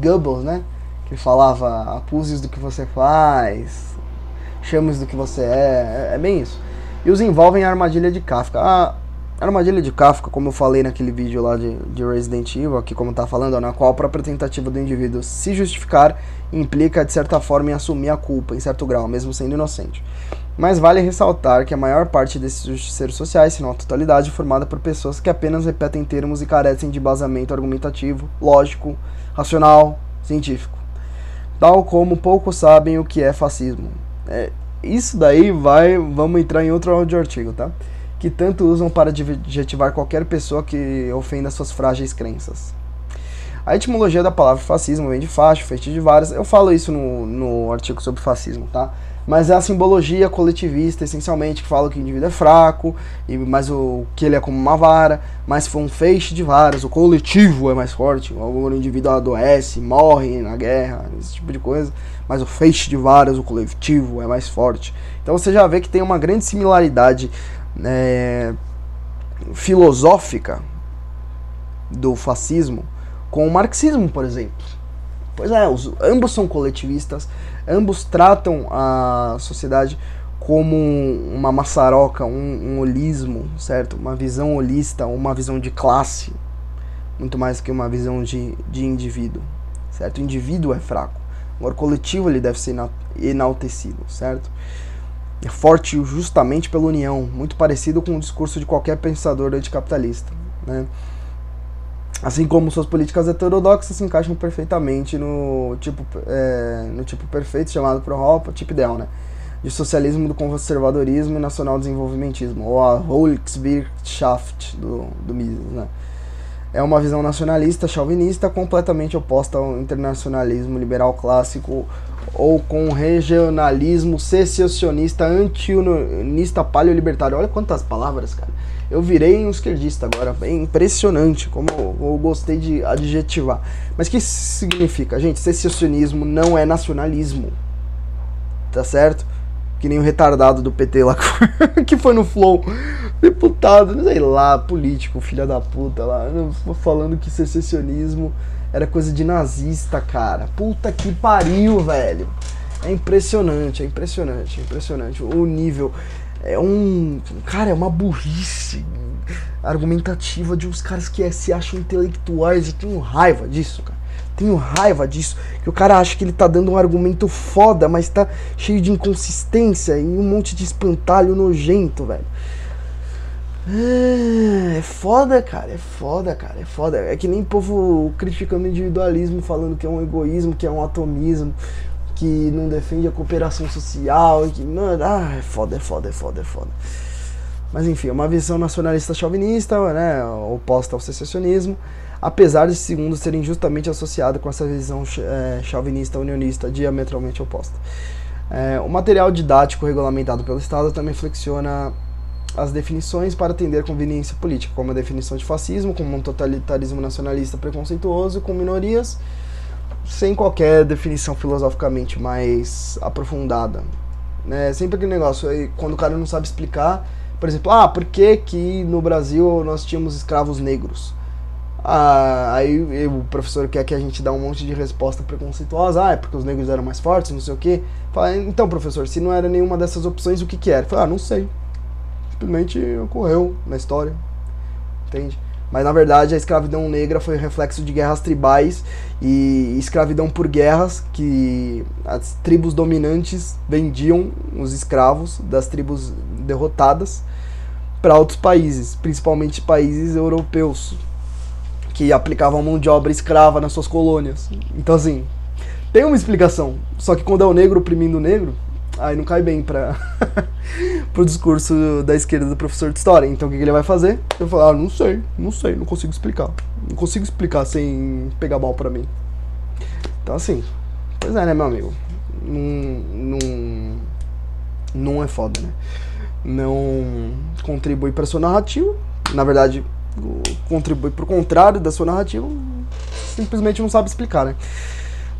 Goebbels, né? Que falava: acuse do que você faz, chame do que você é. É bem isso e os envolvem a armadilha de Kafka. A armadilha de Kafka, como eu falei naquele vídeo lá de, de Resident Evil, aqui como tá falando, na qual a própria tentativa do indivíduo se justificar implica, de certa forma, em assumir a culpa, em certo grau, mesmo sendo inocente. Mas vale ressaltar que a maior parte desses justiceiros sociais, se não a totalidade, é formada por pessoas que apenas repetem termos e carecem de basamento argumentativo, lógico, racional, científico. Tal como poucos sabem o que é fascismo. É, isso daí vai, vamos entrar em outro áudio artigo, tá? Que tanto usam para adjetivar qualquer pessoa que ofenda suas frágeis crenças. A etimologia da palavra fascismo vem de facho, feixe de várias. Eu falo isso no, no artigo sobre fascismo, tá? Mas é a simbologia coletivista, essencialmente, que fala que o indivíduo é fraco, e, mas o que ele é como uma vara, mas foi um feixe de varas, o coletivo é mais forte, o indivíduo adoece, morre na guerra, esse tipo de coisa, mas o feixe de varas, o coletivo é mais forte. Então você já vê que tem uma grande similaridade é, filosófica do fascismo com o marxismo, por exemplo. Pois é, os, ambos são coletivistas, ambos tratam a sociedade como uma maçaroca, um, um holismo, certo? Uma visão holista, uma visão de classe, muito mais que uma visão de, de indivíduo, certo? O indivíduo é fraco, agora o coletivo ele deve ser enaltecido, certo? É forte justamente pela união, muito parecido com o discurso de qualquer pensador anticapitalista, né? Assim como suas políticas heterodoxas se encaixam perfeitamente no tipo, é, no tipo perfeito chamado por Europa, tipo ideal, né? De socialismo do conservadorismo e nacional desenvolvimentismo, ou a Volkswirtschaft do, do Mises, né? É uma visão nacionalista, chauvinista, completamente oposta ao internacionalismo liberal clássico ou com regionalismo secessionista, anti-unionista, paleolibertário. Olha quantas palavras, cara. Eu virei um esquerdista agora, é impressionante como eu, gostei de adjetivar. Mas o que isso significa? Gente, secessionismo não é nacionalismo, tá certo? Que nem o retardado do PT lá que foi no Flow, deputado, não sei lá, político, filha da puta lá, falando que secessionismo era coisa de nazista, cara. Puta que pariu, velho. É impressionante, é impressionante, é impressionante. O nível é um. Cara, é uma burrice argumentativa de uns caras que é, se acham intelectuais. Eu tenho raiva disso, cara. Tenho raiva disso. Que o cara acha que ele tá dando um argumento foda, mas tá cheio de inconsistência e um monte de espantalho nojento, velho. É, é foda, cara, é foda, cara, é foda. É que nem povo criticando individualismo, falando que é um egoísmo, que é um atomismo que não defende a cooperação social, que, mano, ah, é foda, é foda, é foda, é foda. Mas enfim, é uma visão nacionalista chauvinista, né, oposta ao secessionismo, apesar de segundo serem justamente associados com essa visão é, chauvinista unionista diametralmente oposta. É, o material didático regulamentado pelo Estado também flexiona as definições para atender a conveniência política, como a definição de fascismo, como um totalitarismo nacionalista preconceituoso com minorias, sem qualquer definição filosoficamente mais aprofundada. Né? Sempre aquele negócio, aí, quando o cara não sabe explicar, por exemplo, ah, por que, que no Brasil nós tínhamos escravos negros? Ah, aí o professor quer que a gente dê um monte de resposta preconceituosa, ah, é porque os negros eram mais fortes, não sei o quê. Fala, então professor, se não era nenhuma dessas opções, o que que era? Fala, ah, não sei. simplesmente ocorreu na história, entende? Mas na verdade a escravidão negra foi reflexo de guerras tribais e escravidão por guerras que as tribos dominantes vendiam os escravos das tribos derrotadas para outros países, principalmente países europeus, que aplicavam mão de obra escrava nas suas colônias. Então assim, tem uma explicação. Só que quando é o negro oprimindo o negro, aí não cai bem para pro discurso da esquerda do professor de história. Então o que, que ele vai fazer? Eu falo, ah, não sei, não sei, não consigo explicar. Não consigo explicar sem pegar mal para mim. Então assim, pois é, né, meu amigo? Não, não, não é foda, né? Não contribui para sua narrativa. Na verdade, contribui pro contrário da sua narrativa. Simplesmente não sabe explicar, né?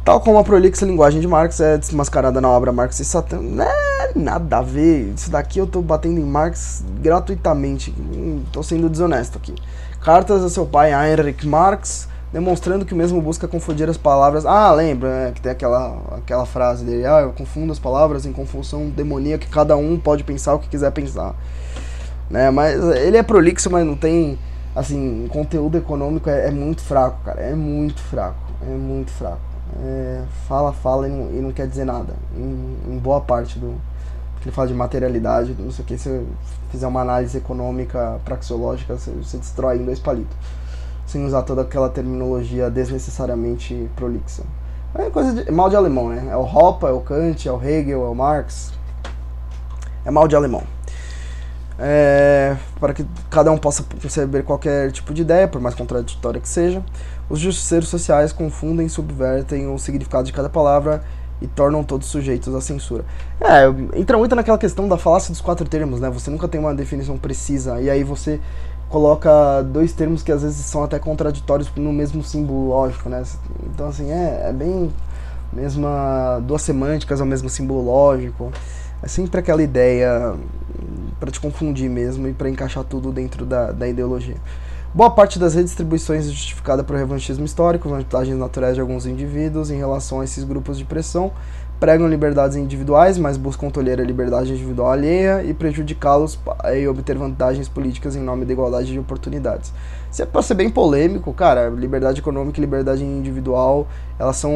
Tal como a prolixa linguagem de Marx é desmascarada na obra Marx e Satã. É, nada a ver. Isso daqui eu tô batendo em Marx gratuitamente. Hum, tô sendo desonesto aqui. Cartas a seu pai, Heinrich Marx, demonstrando que mesmo busca confundir as palavras. Ah, lembra né, que tem aquela, aquela frase dele: Ah, eu confundo as palavras em confusão demoníaca que cada um pode pensar o que quiser pensar. Né? Mas ele é prolixo, mas não tem. Assim, conteúdo econômico é, é muito fraco, cara. É muito fraco. É muito fraco é, fala, fala e não, e não, quer dizer nada. Em, em, boa parte do que ele fala de materialidade, não sei o que, se você fizer uma análise econômica, praxeológica, você, você destrói em dois palitos. Sem usar toda aquela terminologia desnecessariamente prolixa. É coisa de, mal de alemão, né? É o Hoppe, é o Kant, é o Hegel, é o Marx. É mal de alemão. É, para que cada um possa perceber qualquer tipo de ideia, por mais contraditória que seja. Os justiceiros sociais confundem subvertem o significado de cada palavra e tornam todos sujeitos à censura. É, entra muito naquela questão da falácia dos quatro termos, né? Você nunca tem uma definição precisa, e aí você coloca dois termos que às vezes são até contraditórios no mesmo símbolo lógico, né? Então, assim, é, é bem mesma duas semânticas ao mesmo símbolo lógico. É sempre aquela ideia para te confundir mesmo e para encaixar tudo dentro da, da ideologia. Boa parte das redistribuições é justificada por revanchismo histórico, vantagens naturais de alguns indivíduos em relação a esses grupos de pressão, pregam liberdades individuais, mas buscam tolher a liberdade individual alheia e prejudicá-los e obter vantagens políticas em nome da igualdade de oportunidades. Isso é para ser bem polêmico, cara, liberdade econômica e liberdade individual, elas são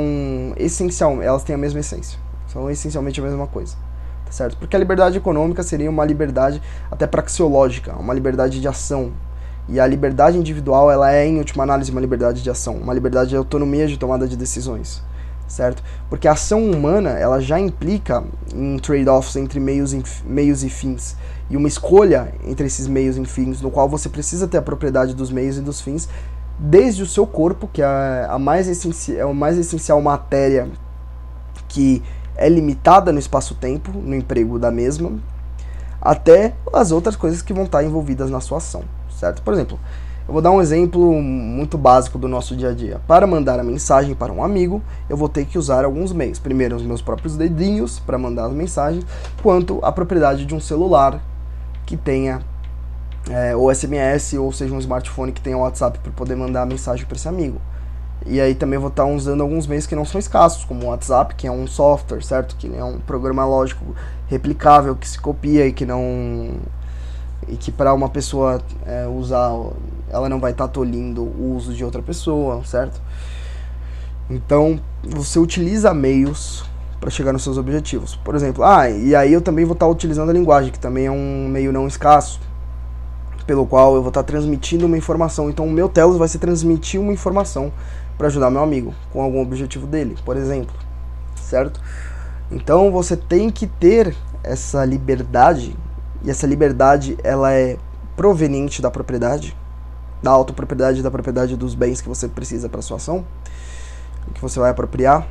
essencial, elas têm a mesma essência. São essencialmente a mesma coisa. Tá certo? Porque a liberdade econômica seria uma liberdade até praxeológica, uma liberdade de ação, e a liberdade individual, ela é, em última análise, uma liberdade de ação, uma liberdade de autonomia de tomada de decisões, certo? Porque a ação humana, ela já implica em trade-offs entre meios, meios e fins, e uma escolha entre esses meios e fins, no qual você precisa ter a propriedade dos meios e dos fins, desde o seu corpo, que é a mais essencial, é a mais essencial matéria que é limitada no espaço-tempo, no emprego da mesma, até as outras coisas que vão estar envolvidas na sua ação certo? Por exemplo, eu vou dar um exemplo muito básico do nosso dia a dia. Para mandar a mensagem para um amigo, eu vou ter que usar alguns meios. Primeiro, os meus próprios dedinhos para mandar as mensagens, quanto a propriedade de um celular que tenha é, ou SMS, ou seja, um smartphone que tenha WhatsApp para poder mandar a mensagem para esse amigo. E aí também vou estar usando alguns meios que não são escassos, como o WhatsApp, que é um software, certo? Que é um programa lógico replicável que se copia e que não e que para uma pessoa é, usar, ela não vai estar tá tolindo o uso de outra pessoa, certo? Então, você utiliza meios para chegar nos seus objetivos. Por exemplo, ah, e aí eu também vou estar tá utilizando a linguagem, que também é um meio não escasso, pelo qual eu vou estar tá transmitindo uma informação. Então, o meu telos vai ser transmitir uma informação para ajudar meu amigo com algum objetivo dele, por exemplo, certo? Então, você tem que ter essa liberdade e essa liberdade ela é proveniente da propriedade, da autopropriedade da propriedade dos bens que você precisa para sua ação, que você vai apropriar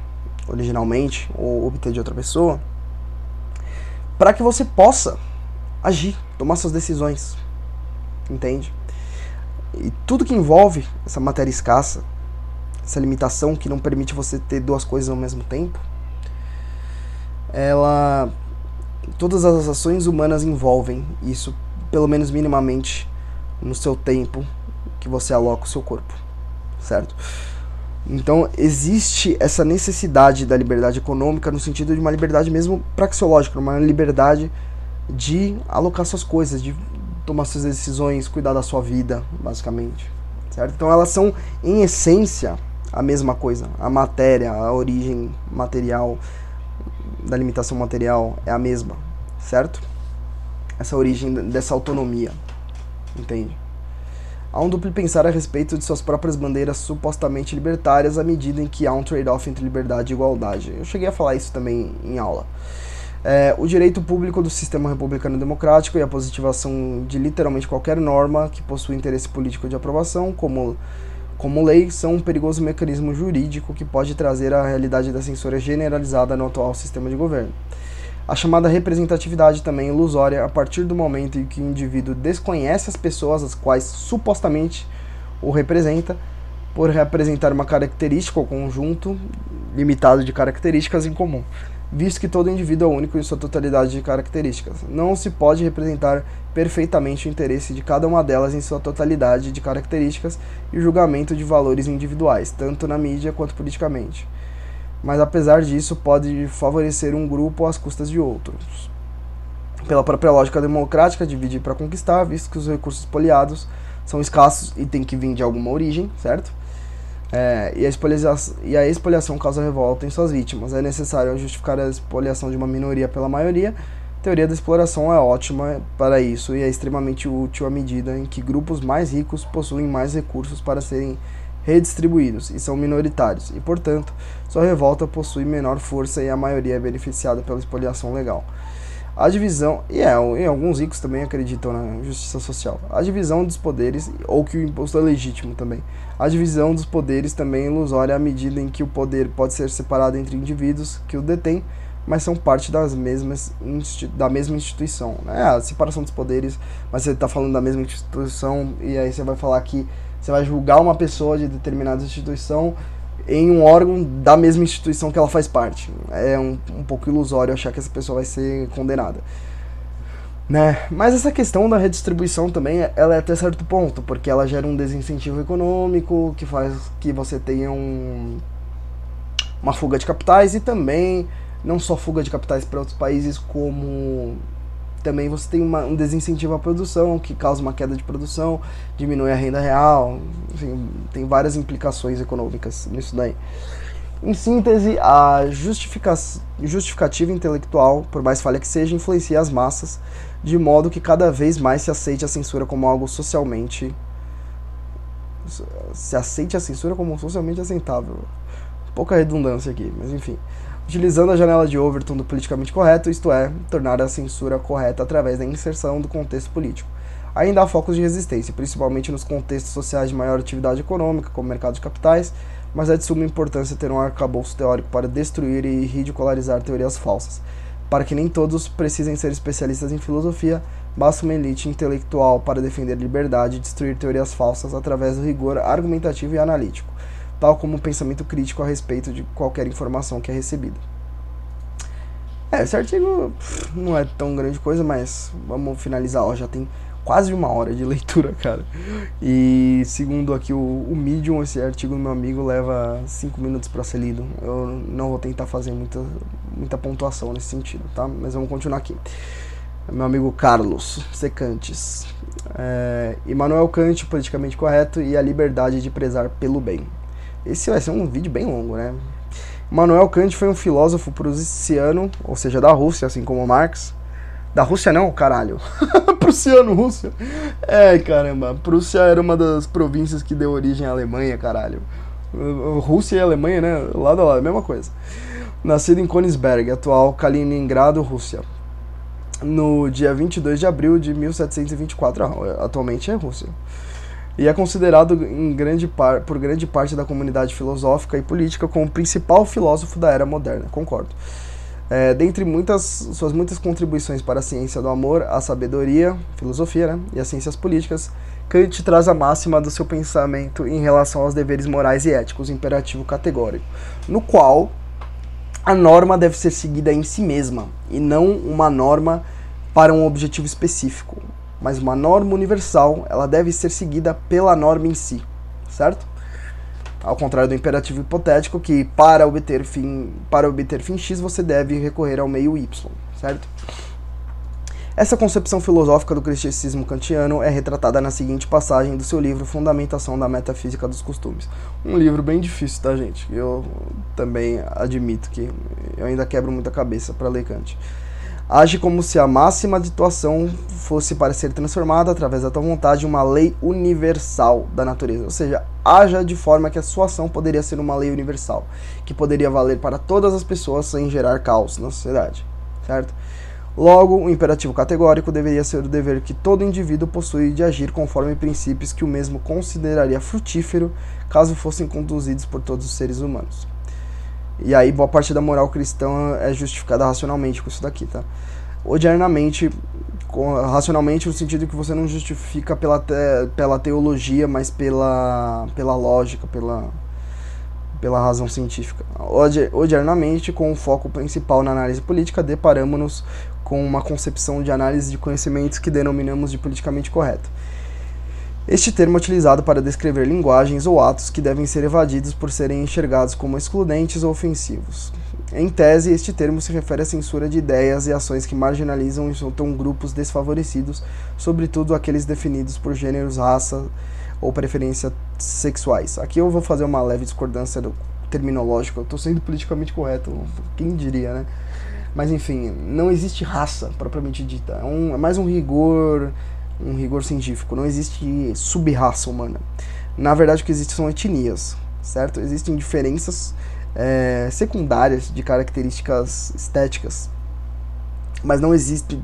originalmente ou obter de outra pessoa, para que você possa agir, tomar suas decisões. Entende? E tudo que envolve essa matéria escassa, essa limitação que não permite você ter duas coisas ao mesmo tempo, ela todas as ações humanas envolvem isso, pelo menos minimamente, no seu tempo que você aloca o seu corpo, certo? Então existe essa necessidade da liberdade econômica no sentido de uma liberdade mesmo praxeológica, uma liberdade de alocar suas coisas, de tomar suas decisões, cuidar da sua vida, basicamente. Certo? Então elas são, em essência, a mesma coisa. A matéria, a origem material da limitação material é a mesma, certo? Essa origem dessa autonomia, entende? Há um duplo pensar a respeito de suas próprias bandeiras supostamente libertárias à medida em que há um trade-off entre liberdade e igualdade. Eu cheguei a falar isso também em aula. É, o direito público do sistema republicano democrático e a positivação de literalmente qualquer norma que possua interesse político de aprovação, como, como lei, são um perigoso mecanismo jurídico que pode trazer a realidade da censura generalizada no atual sistema de governo. A chamada representatividade também é ilusória a partir do momento em que o indivíduo desconhece as pessoas as quais supostamente o representa, por representar uma característica ou conjunto limitado de características em comum, visto que todo indivíduo é único em sua totalidade de características. Não se pode representar perfeitamente o interesse de cada uma delas em sua totalidade de características e julgamento de valores individuais, tanto na mídia quanto politicamente mas apesar disso pode favorecer um grupo às custas de outros. Pela própria lógica democrática, dividir para conquistar, visto que os recursos poliados são escassos e tem que vir de alguma origem, certo? É, e, a e a expoliação causa revolta em suas vítimas. É necessário justificar a expoliação de uma minoria pela maioria. A teoria da exploração é ótima para isso e é extremamente útil à medida em que grupos mais ricos possuem mais recursos para serem redistribuídos e são minoritários, e, portanto, sua revolta possui menor força e a maioria é beneficiada pela expoliação legal. A divisão, e é, em alguns ricos também acreditam na justiça social. A divisão dos poderes, ou que o imposto é legítimo também. A divisão dos poderes também é ilusória à medida em que o poder pode ser separado entre indivíduos que o detêm, mas são parte das mesmas da mesma instituição. Né? A separação dos poderes, mas você está falando da mesma instituição, e aí você vai falar que você vai julgar uma pessoa de determinada instituição em um órgão da mesma instituição que ela faz parte. É um, um pouco ilusório achar que essa pessoa vai ser condenada. Né? Mas essa questão da redistribuição também, ela é até certo ponto, porque ela gera um desincentivo econômico que faz que você tenha um, uma fuga de capitais e também não só fuga de capitais para outros países, como também você tem uma, um desincentivo à produção, que causa uma queda de produção, diminui a renda real, enfim, tem várias implicações econômicas nisso daí. Em síntese, a justifica justificativa intelectual, por mais falha que seja, influencia as massas, de modo que cada vez mais se aceite a censura como algo socialmente. Se aceite a censura como socialmente aceitável. Pouca redundância aqui, mas enfim utilizando a janela de Overton do politicamente correto, isto é, tornar a censura correta através da inserção do contexto político. Ainda há focos de resistência, principalmente nos contextos sociais de maior atividade econômica, como mercado de capitais, mas é de suma importância ter um arcabouço teórico para destruir e ridicularizar teorias falsas. Para que nem todos precisem ser especialistas em filosofia, basta uma elite intelectual para defender liberdade e destruir teorias falsas através do rigor argumentativo e analítico tal como o pensamento crítico a respeito de qualquer informação que é recebida. É, esse artigo não é tão grande coisa, mas vamos finalizar. Ó, já tem quase uma hora de leitura, cara. E segundo aqui o, o Medium, esse artigo do meu amigo leva 5 minutos para ser lido. Eu não vou tentar fazer muita, muita pontuação nesse sentido, tá? Mas vamos continuar aqui. Meu amigo Carlos Secantes. É, Kant, politicamente correto, e a liberdade de prezar pelo bem. Esse vai ser um vídeo bem longo, né? Manuel Kant foi um filósofo prussiano, ou seja, da Rússia, assim como Marx. Da Rússia não, caralho. Prussiano, Rússia. É, caramba. Prússia era uma das províncias que deu origem à Alemanha, caralho. Rússia e Alemanha, né? Lado a lado, mesma coisa. Nascido em Königsberg, atual Kaliningrado, Rússia. No dia 22 de abril de 1724. Ah, atualmente é Rússia e é considerado grande par, por grande parte da comunidade filosófica e política como o principal filósofo da era moderna. Concordo. É, dentre muitas, suas muitas contribuições para a ciência do amor, a sabedoria, filosofia né, e as ciências políticas, Kant traz a máxima do seu pensamento em relação aos deveres morais e éticos, imperativo categórico, no qual a norma deve ser seguida em si mesma e não uma norma para um objetivo específico mas uma norma universal, ela deve ser seguida pela norma em si, certo? Ao contrário do imperativo hipotético, que para obter fim, para obter fim X você deve recorrer ao meio Y, certo? Essa concepção filosófica do criticismo kantiano é retratada na seguinte passagem do seu livro Fundamentação da Metafísica dos Costumes. Um livro bem difícil, tá, gente? Eu também admito que eu ainda quebro muita cabeça para ler Kant. Age como se a máxima de atuação fosse para ser transformada através da tua vontade em uma lei universal da natureza. Ou seja, haja de forma que a sua ação poderia ser uma lei universal, que poderia valer para todas as pessoas sem gerar caos na sociedade, certo? Logo, o imperativo categórico deveria ser o dever que todo indivíduo possui de agir conforme princípios que o mesmo consideraria frutífero caso fossem conduzidos por todos os seres humanos. E aí, boa parte da moral cristã é justificada racionalmente com isso daqui, tá? Odiernamente, racionalmente no sentido que você não justifica pela, te, pela teologia, mas pela, pela lógica, pela, pela razão científica. Odiernamente, com o foco principal na análise política, deparamos-nos com uma concepção de análise de conhecimentos que denominamos de politicamente correto. Este termo é utilizado para descrever linguagens ou atos que devem ser evadidos por serem enxergados como excludentes ou ofensivos. Em tese, este termo se refere à censura de ideias e ações que marginalizam e soltam grupos desfavorecidos, sobretudo aqueles definidos por gêneros, raça ou preferências sexuais. Aqui eu vou fazer uma leve discordância terminológica, eu estou sendo politicamente correto, quem diria, né? Mas enfim, não existe raça propriamente dita. É, um, é mais um rigor, um rigor científico. Não existe sub-raça humana. Na verdade, o que existe são etnias, certo? Existem diferenças é, secundárias de características estéticas, mas não existem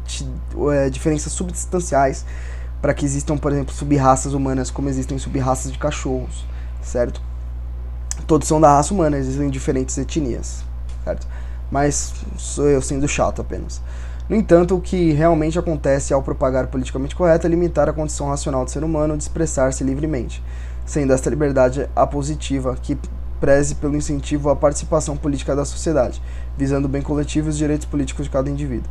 é, diferenças substanciais para que existam, por exemplo, sub-raças humanas, como existem sub-raças de cachorros, certo? Todos são da raça humana, existem diferentes etnias, certo? mas sou eu sendo chato apenas. No entanto, o que realmente acontece ao propagar politicamente correto é limitar a condição racional do ser humano de expressar-se livremente, sendo esta liberdade a positiva que preze pelo incentivo à participação política da sociedade, visando o bem coletivo e os direitos políticos de cada indivíduo.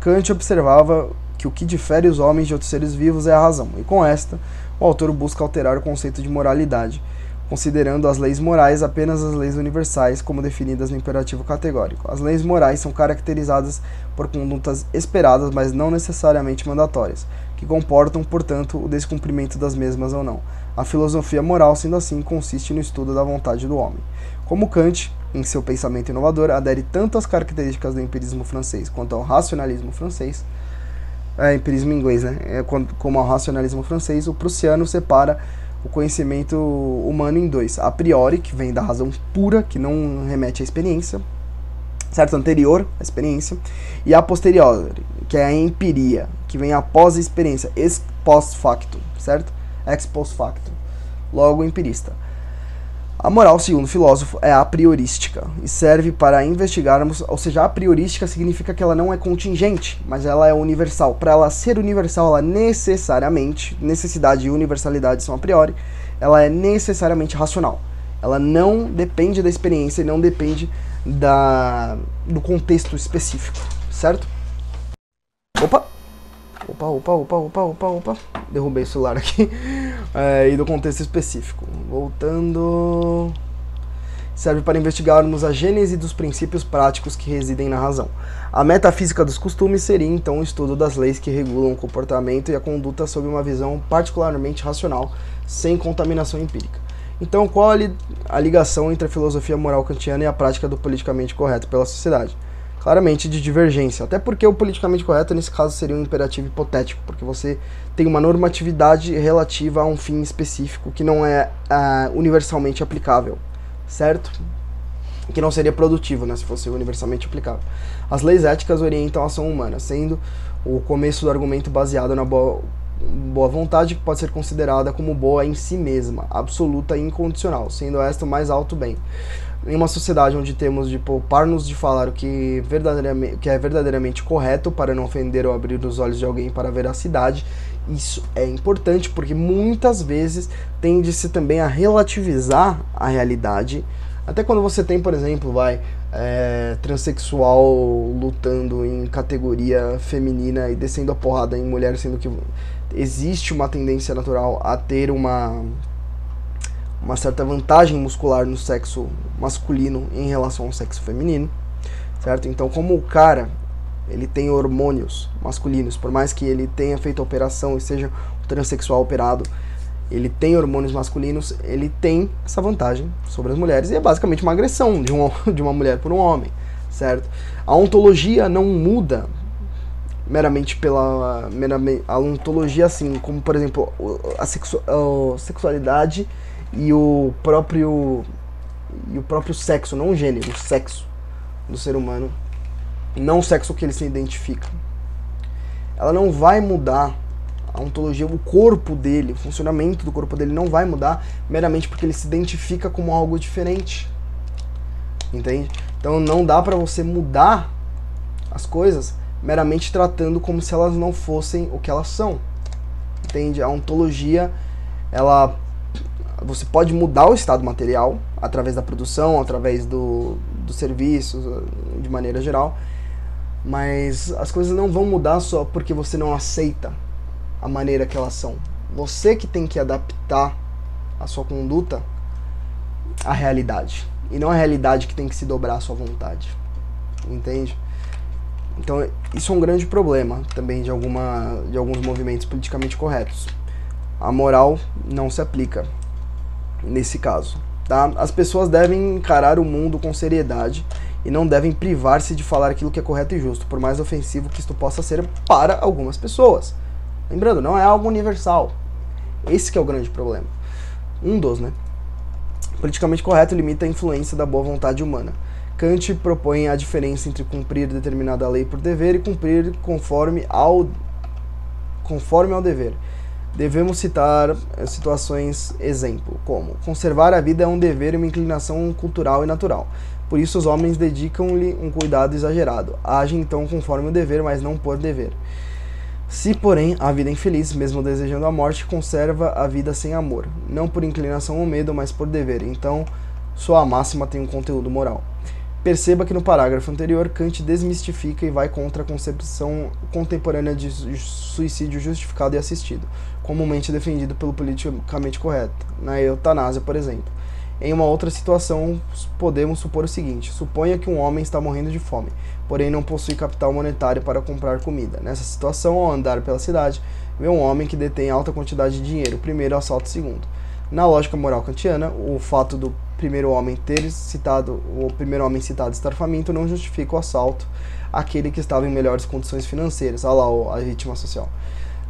Kant observava que o que difere os homens de outros seres vivos é a razão, e com esta, o autor busca alterar o conceito de moralidade, considerando as leis morais apenas as leis universais, como definidas no imperativo categórico. As leis morais são caracterizadas por condutas esperadas, mas não necessariamente mandatórias, que comportam, portanto, o descumprimento das mesmas ou não. A filosofia moral, sendo assim, consiste no estudo da vontade do homem. Como Kant, em seu pensamento inovador, adere tanto às características do empirismo francês quanto ao racionalismo francês, é, empirismo inglês, né? É, como ao racionalismo francês, o prussiano separa o conhecimento humano em dois. A priori, que vem da razão pura, que não remete à experiência, certo? Anterior à experiência. E a posteriori, que é a empiria, que vem após a experiência, ex post facto, certo? Ex post facto. Logo, empirista. A moral, segundo o filósofo, é a priorística e serve para investigarmos, ou seja, a priorística significa que ela não é contingente, mas ela é universal. Para ela ser universal, ela necessariamente, necessidade e universalidade são a priori, ela é necessariamente racional. Ela não depende da experiência e não depende da, do contexto específico, certo? Opa! Opa, opa, opa, opa, opa, opa. Derrubei o celular aqui. É, e do contexto específico. Voltando. Serve para investigarmos a gênese dos princípios práticos que residem na razão. A metafísica dos costumes seria então o estudo das leis que regulam o comportamento e a conduta sob uma visão particularmente racional, sem contaminação empírica. Então, qual a ligação entre a filosofia moral kantiana e a prática do politicamente correto pela sociedade? Claramente de divergência. Até porque o politicamente correto nesse caso seria um imperativo hipotético, porque você tem uma normatividade relativa a um fim específico que não é uh, universalmente aplicável, certo? Que não seria produtivo, né, se fosse universalmente aplicável. As leis éticas orientam a ação humana, sendo o começo do argumento baseado na boa, boa vontade que pode ser considerada como boa em si mesma, absoluta e incondicional, sendo esta o mais alto bem em uma sociedade onde temos de poupar-nos de falar o que, verdadeiramente, que é verdadeiramente correto para não ofender ou abrir os olhos de alguém para a veracidade, isso é importante porque muitas vezes tende-se também a relativizar a realidade. Até quando você tem, por exemplo, vai é, transexual lutando em categoria feminina e descendo a porrada em mulher, sendo que existe uma tendência natural a ter uma uma certa vantagem muscular no sexo masculino em relação ao sexo feminino, certo? Então, como o cara ele tem hormônios masculinos, por mais que ele tenha feito a operação e seja um transexual operado, ele tem hormônios masculinos, ele tem essa vantagem sobre as mulheres e é basicamente uma agressão de uma, de uma mulher por um homem, certo? A ontologia não muda meramente pela meramente, a ontologia assim, como por exemplo a, sexu, a sexualidade e o próprio e o próprio sexo, não o gênero, o sexo do ser humano, não o sexo que ele se identifica. Ela não vai mudar a ontologia, o corpo dele, o funcionamento do corpo dele não vai mudar meramente porque ele se identifica como algo diferente. Entende? Então não dá para você mudar as coisas meramente tratando como se elas não fossem o que elas são. Entende? A ontologia, ela você pode mudar o estado material através da produção, através do, do serviço, de maneira geral, mas as coisas não vão mudar só porque você não aceita a maneira que elas são. Você que tem que adaptar a sua conduta à realidade. E não a realidade que tem que se dobrar à sua vontade. Entende? Então, isso é um grande problema também de, alguma, de alguns movimentos politicamente corretos. A moral não se aplica nesse caso. Tá? As pessoas devem encarar o mundo com seriedade e não devem privar-se de falar aquilo que é correto e justo, por mais ofensivo que isto possa ser para algumas pessoas. Lembrando, não é algo universal. Esse é o grande problema. Um dos, né? Politicamente correto limita a influência da boa vontade humana. Kant propõe a diferença entre cumprir determinada lei por dever e cumprir conforme ao conforme ao dever. Devemos citar eh, situações exemplo, como conservar a vida é um dever e uma inclinação cultural e natural. Por isso os homens dedicam-lhe um cuidado exagerado. Agem então conforme o dever, mas não por dever. Se, porém, a vida é infeliz, mesmo desejando a morte, conserva a vida sem amor, não por inclinação ou medo, mas por dever. Então, sua máxima tem um conteúdo moral. Perceba que no parágrafo anterior, Kant desmistifica e vai contra a concepção contemporânea de suicídio justificado e assistido, comumente defendido pelo politicamente correto, na eutanásia, por exemplo. Em uma outra situação, podemos supor o seguinte: suponha que um homem está morrendo de fome, porém não possui capital monetário para comprar comida. Nessa situação, ao andar pela cidade, vê um homem que detém alta quantidade de dinheiro, primeiro assalta o segundo. Na lógica moral kantiana, o fato do primeiro homem ter citado, o primeiro homem citado estar faminto não justifica o assalto àquele que estava em melhores condições financeiras. Olha lá a vítima social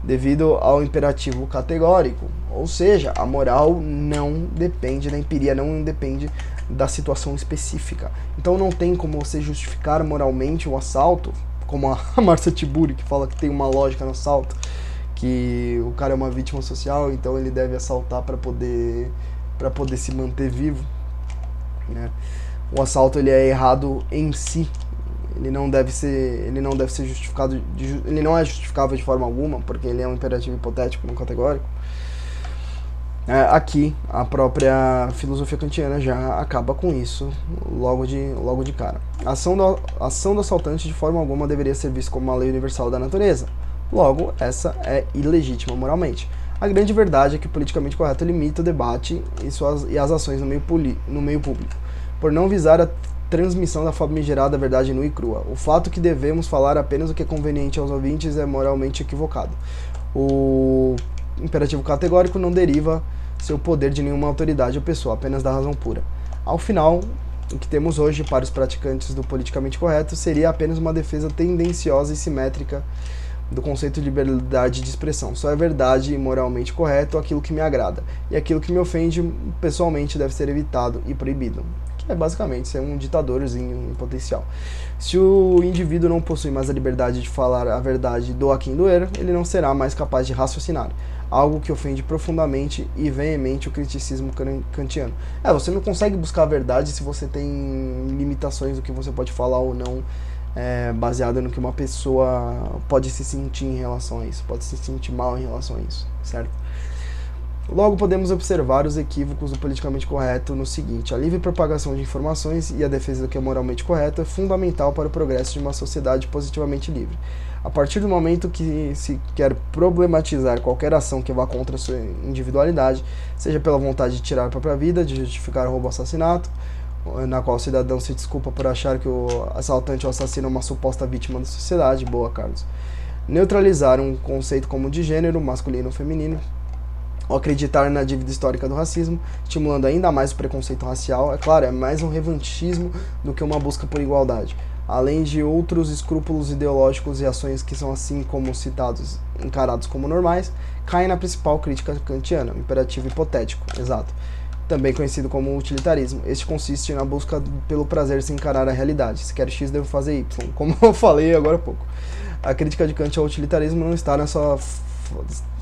devido ao imperativo categórico. Ou seja, a moral não depende da empiria, não depende da situação específica. Então não tem como você justificar moralmente o assalto, como a Marcia Tiburi, que fala que tem uma lógica no assalto, que o cara é uma vítima social, então ele deve assaltar para poder para poder se manter vivo, né? O assalto ele é errado em si, ele não deve ser ele não deve ser justificado de, ele não é justificável de forma alguma porque ele é um imperativo hipotético não categórico. É, aqui a própria filosofia kantiana já acaba com isso logo de logo de cara. A ação do a ação do assaltante de forma alguma deveria ser vista como uma lei universal da natureza. Logo essa é ilegítima moralmente. A grande verdade é que o politicamente correto limita o debate e, suas, e as ações no meio, poli, no meio público por não visar a transmissão da famigerada verdade nua e crua. O fato que devemos falar apenas o que é conveniente aos ouvintes é moralmente equivocado. O imperativo categórico não deriva seu poder de nenhuma autoridade ou pessoa, apenas da razão pura. Ao final, o que temos hoje para os praticantes do politicamente correto seria apenas uma defesa tendenciosa e simétrica do conceito de liberdade de expressão. Só é verdade e moralmente correto aquilo que me agrada, e aquilo que me ofende pessoalmente deve ser evitado e proibido é basicamente ser um ditadorzinho em potencial. Se o indivíduo não possui mais a liberdade de falar a verdade do a doer, ele não será mais capaz de raciocinar, algo que ofende profundamente e veemente o criticismo kantiano. É, você não consegue buscar a verdade se você tem limitações do que você pode falar ou não, é, baseado no que uma pessoa pode se sentir em relação a isso, pode se sentir mal em relação a isso, certo? Logo, podemos observar os equívocos do politicamente correto no seguinte: a livre propagação de informações e a defesa do que é moralmente correto é fundamental para o progresso de uma sociedade positivamente livre. A partir do momento que se quer problematizar qualquer ação que vá contra a sua individualidade, seja pela vontade de tirar a própria vida, de justificar o roubo ou assassinato, na qual o cidadão se desculpa por achar que o assaltante ou assassino é uma suposta vítima da sociedade. Boa, Carlos. Neutralizar um conceito como de gênero, masculino ou feminino, ou acreditar na dívida histórica do racismo, estimulando ainda mais o preconceito racial. É claro, é mais um revanchismo do que uma busca por igualdade. Além de outros escrúpulos ideológicos e ações que são, assim como citados, encarados como normais, caem na principal crítica kantiana, o imperativo hipotético, exato também conhecido como utilitarismo. Este consiste na busca pelo prazer sem encarar a realidade. Se quero X, devo fazer Y, como eu falei agora há pouco. A crítica de Kant ao utilitarismo não está na sua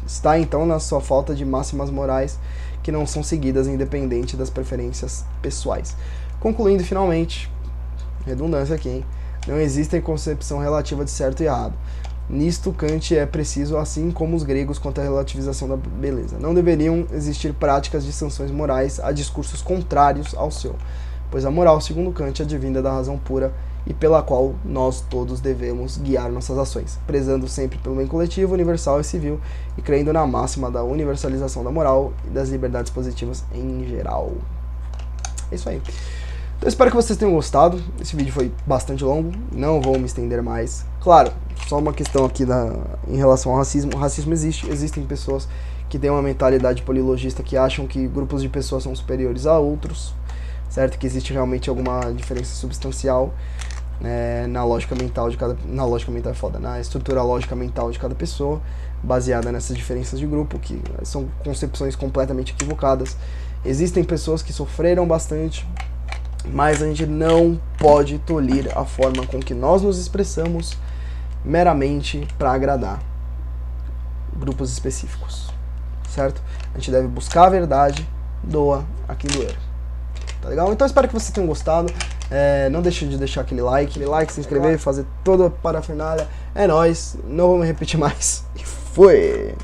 está então na sua falta de máximas morais que não são seguidas independente das preferências pessoais. Concluindo finalmente, redundância aqui, hein? Não existe concepção relativa de certo e errado. Nisto, Kant é preciso, assim como os gregos, quanto à relativização da beleza. Não deveriam existir práticas de sanções morais a discursos contrários ao seu, pois a moral, segundo Kant, é advinda da razão pura e pela qual nós todos devemos guiar nossas ações, prezando sempre pelo bem coletivo, universal e civil, e crendo na máxima da universalização da moral e das liberdades positivas em geral. É isso aí. Então espero que vocês tenham gostado. Esse vídeo foi bastante longo, não vou me estender mais. Claro, só uma questão aqui em relação ao racismo. O racismo existe, existem pessoas que têm uma mentalidade polilogista que acham que grupos de pessoas são superiores a outros, certo? Que existe realmente alguma diferença substancial né, na lógica mental de cada. Na lógica mental é foda, na estrutura lógica mental de cada pessoa, baseada nessas diferenças de grupo, que são concepções completamente equivocadas. Existem pessoas que sofreram bastante mas a gente não pode tolir a forma com que nós nos expressamos meramente para agradar grupos específicos, certo? A gente deve buscar a verdade, doa a quem doer. Tá legal? Então espero que vocês tenham gostado. É, não deixe de deixar aquele like, aquele like, se inscrever, fazer toda a parafernália. É nóis, não vamos repetir mais. E foi!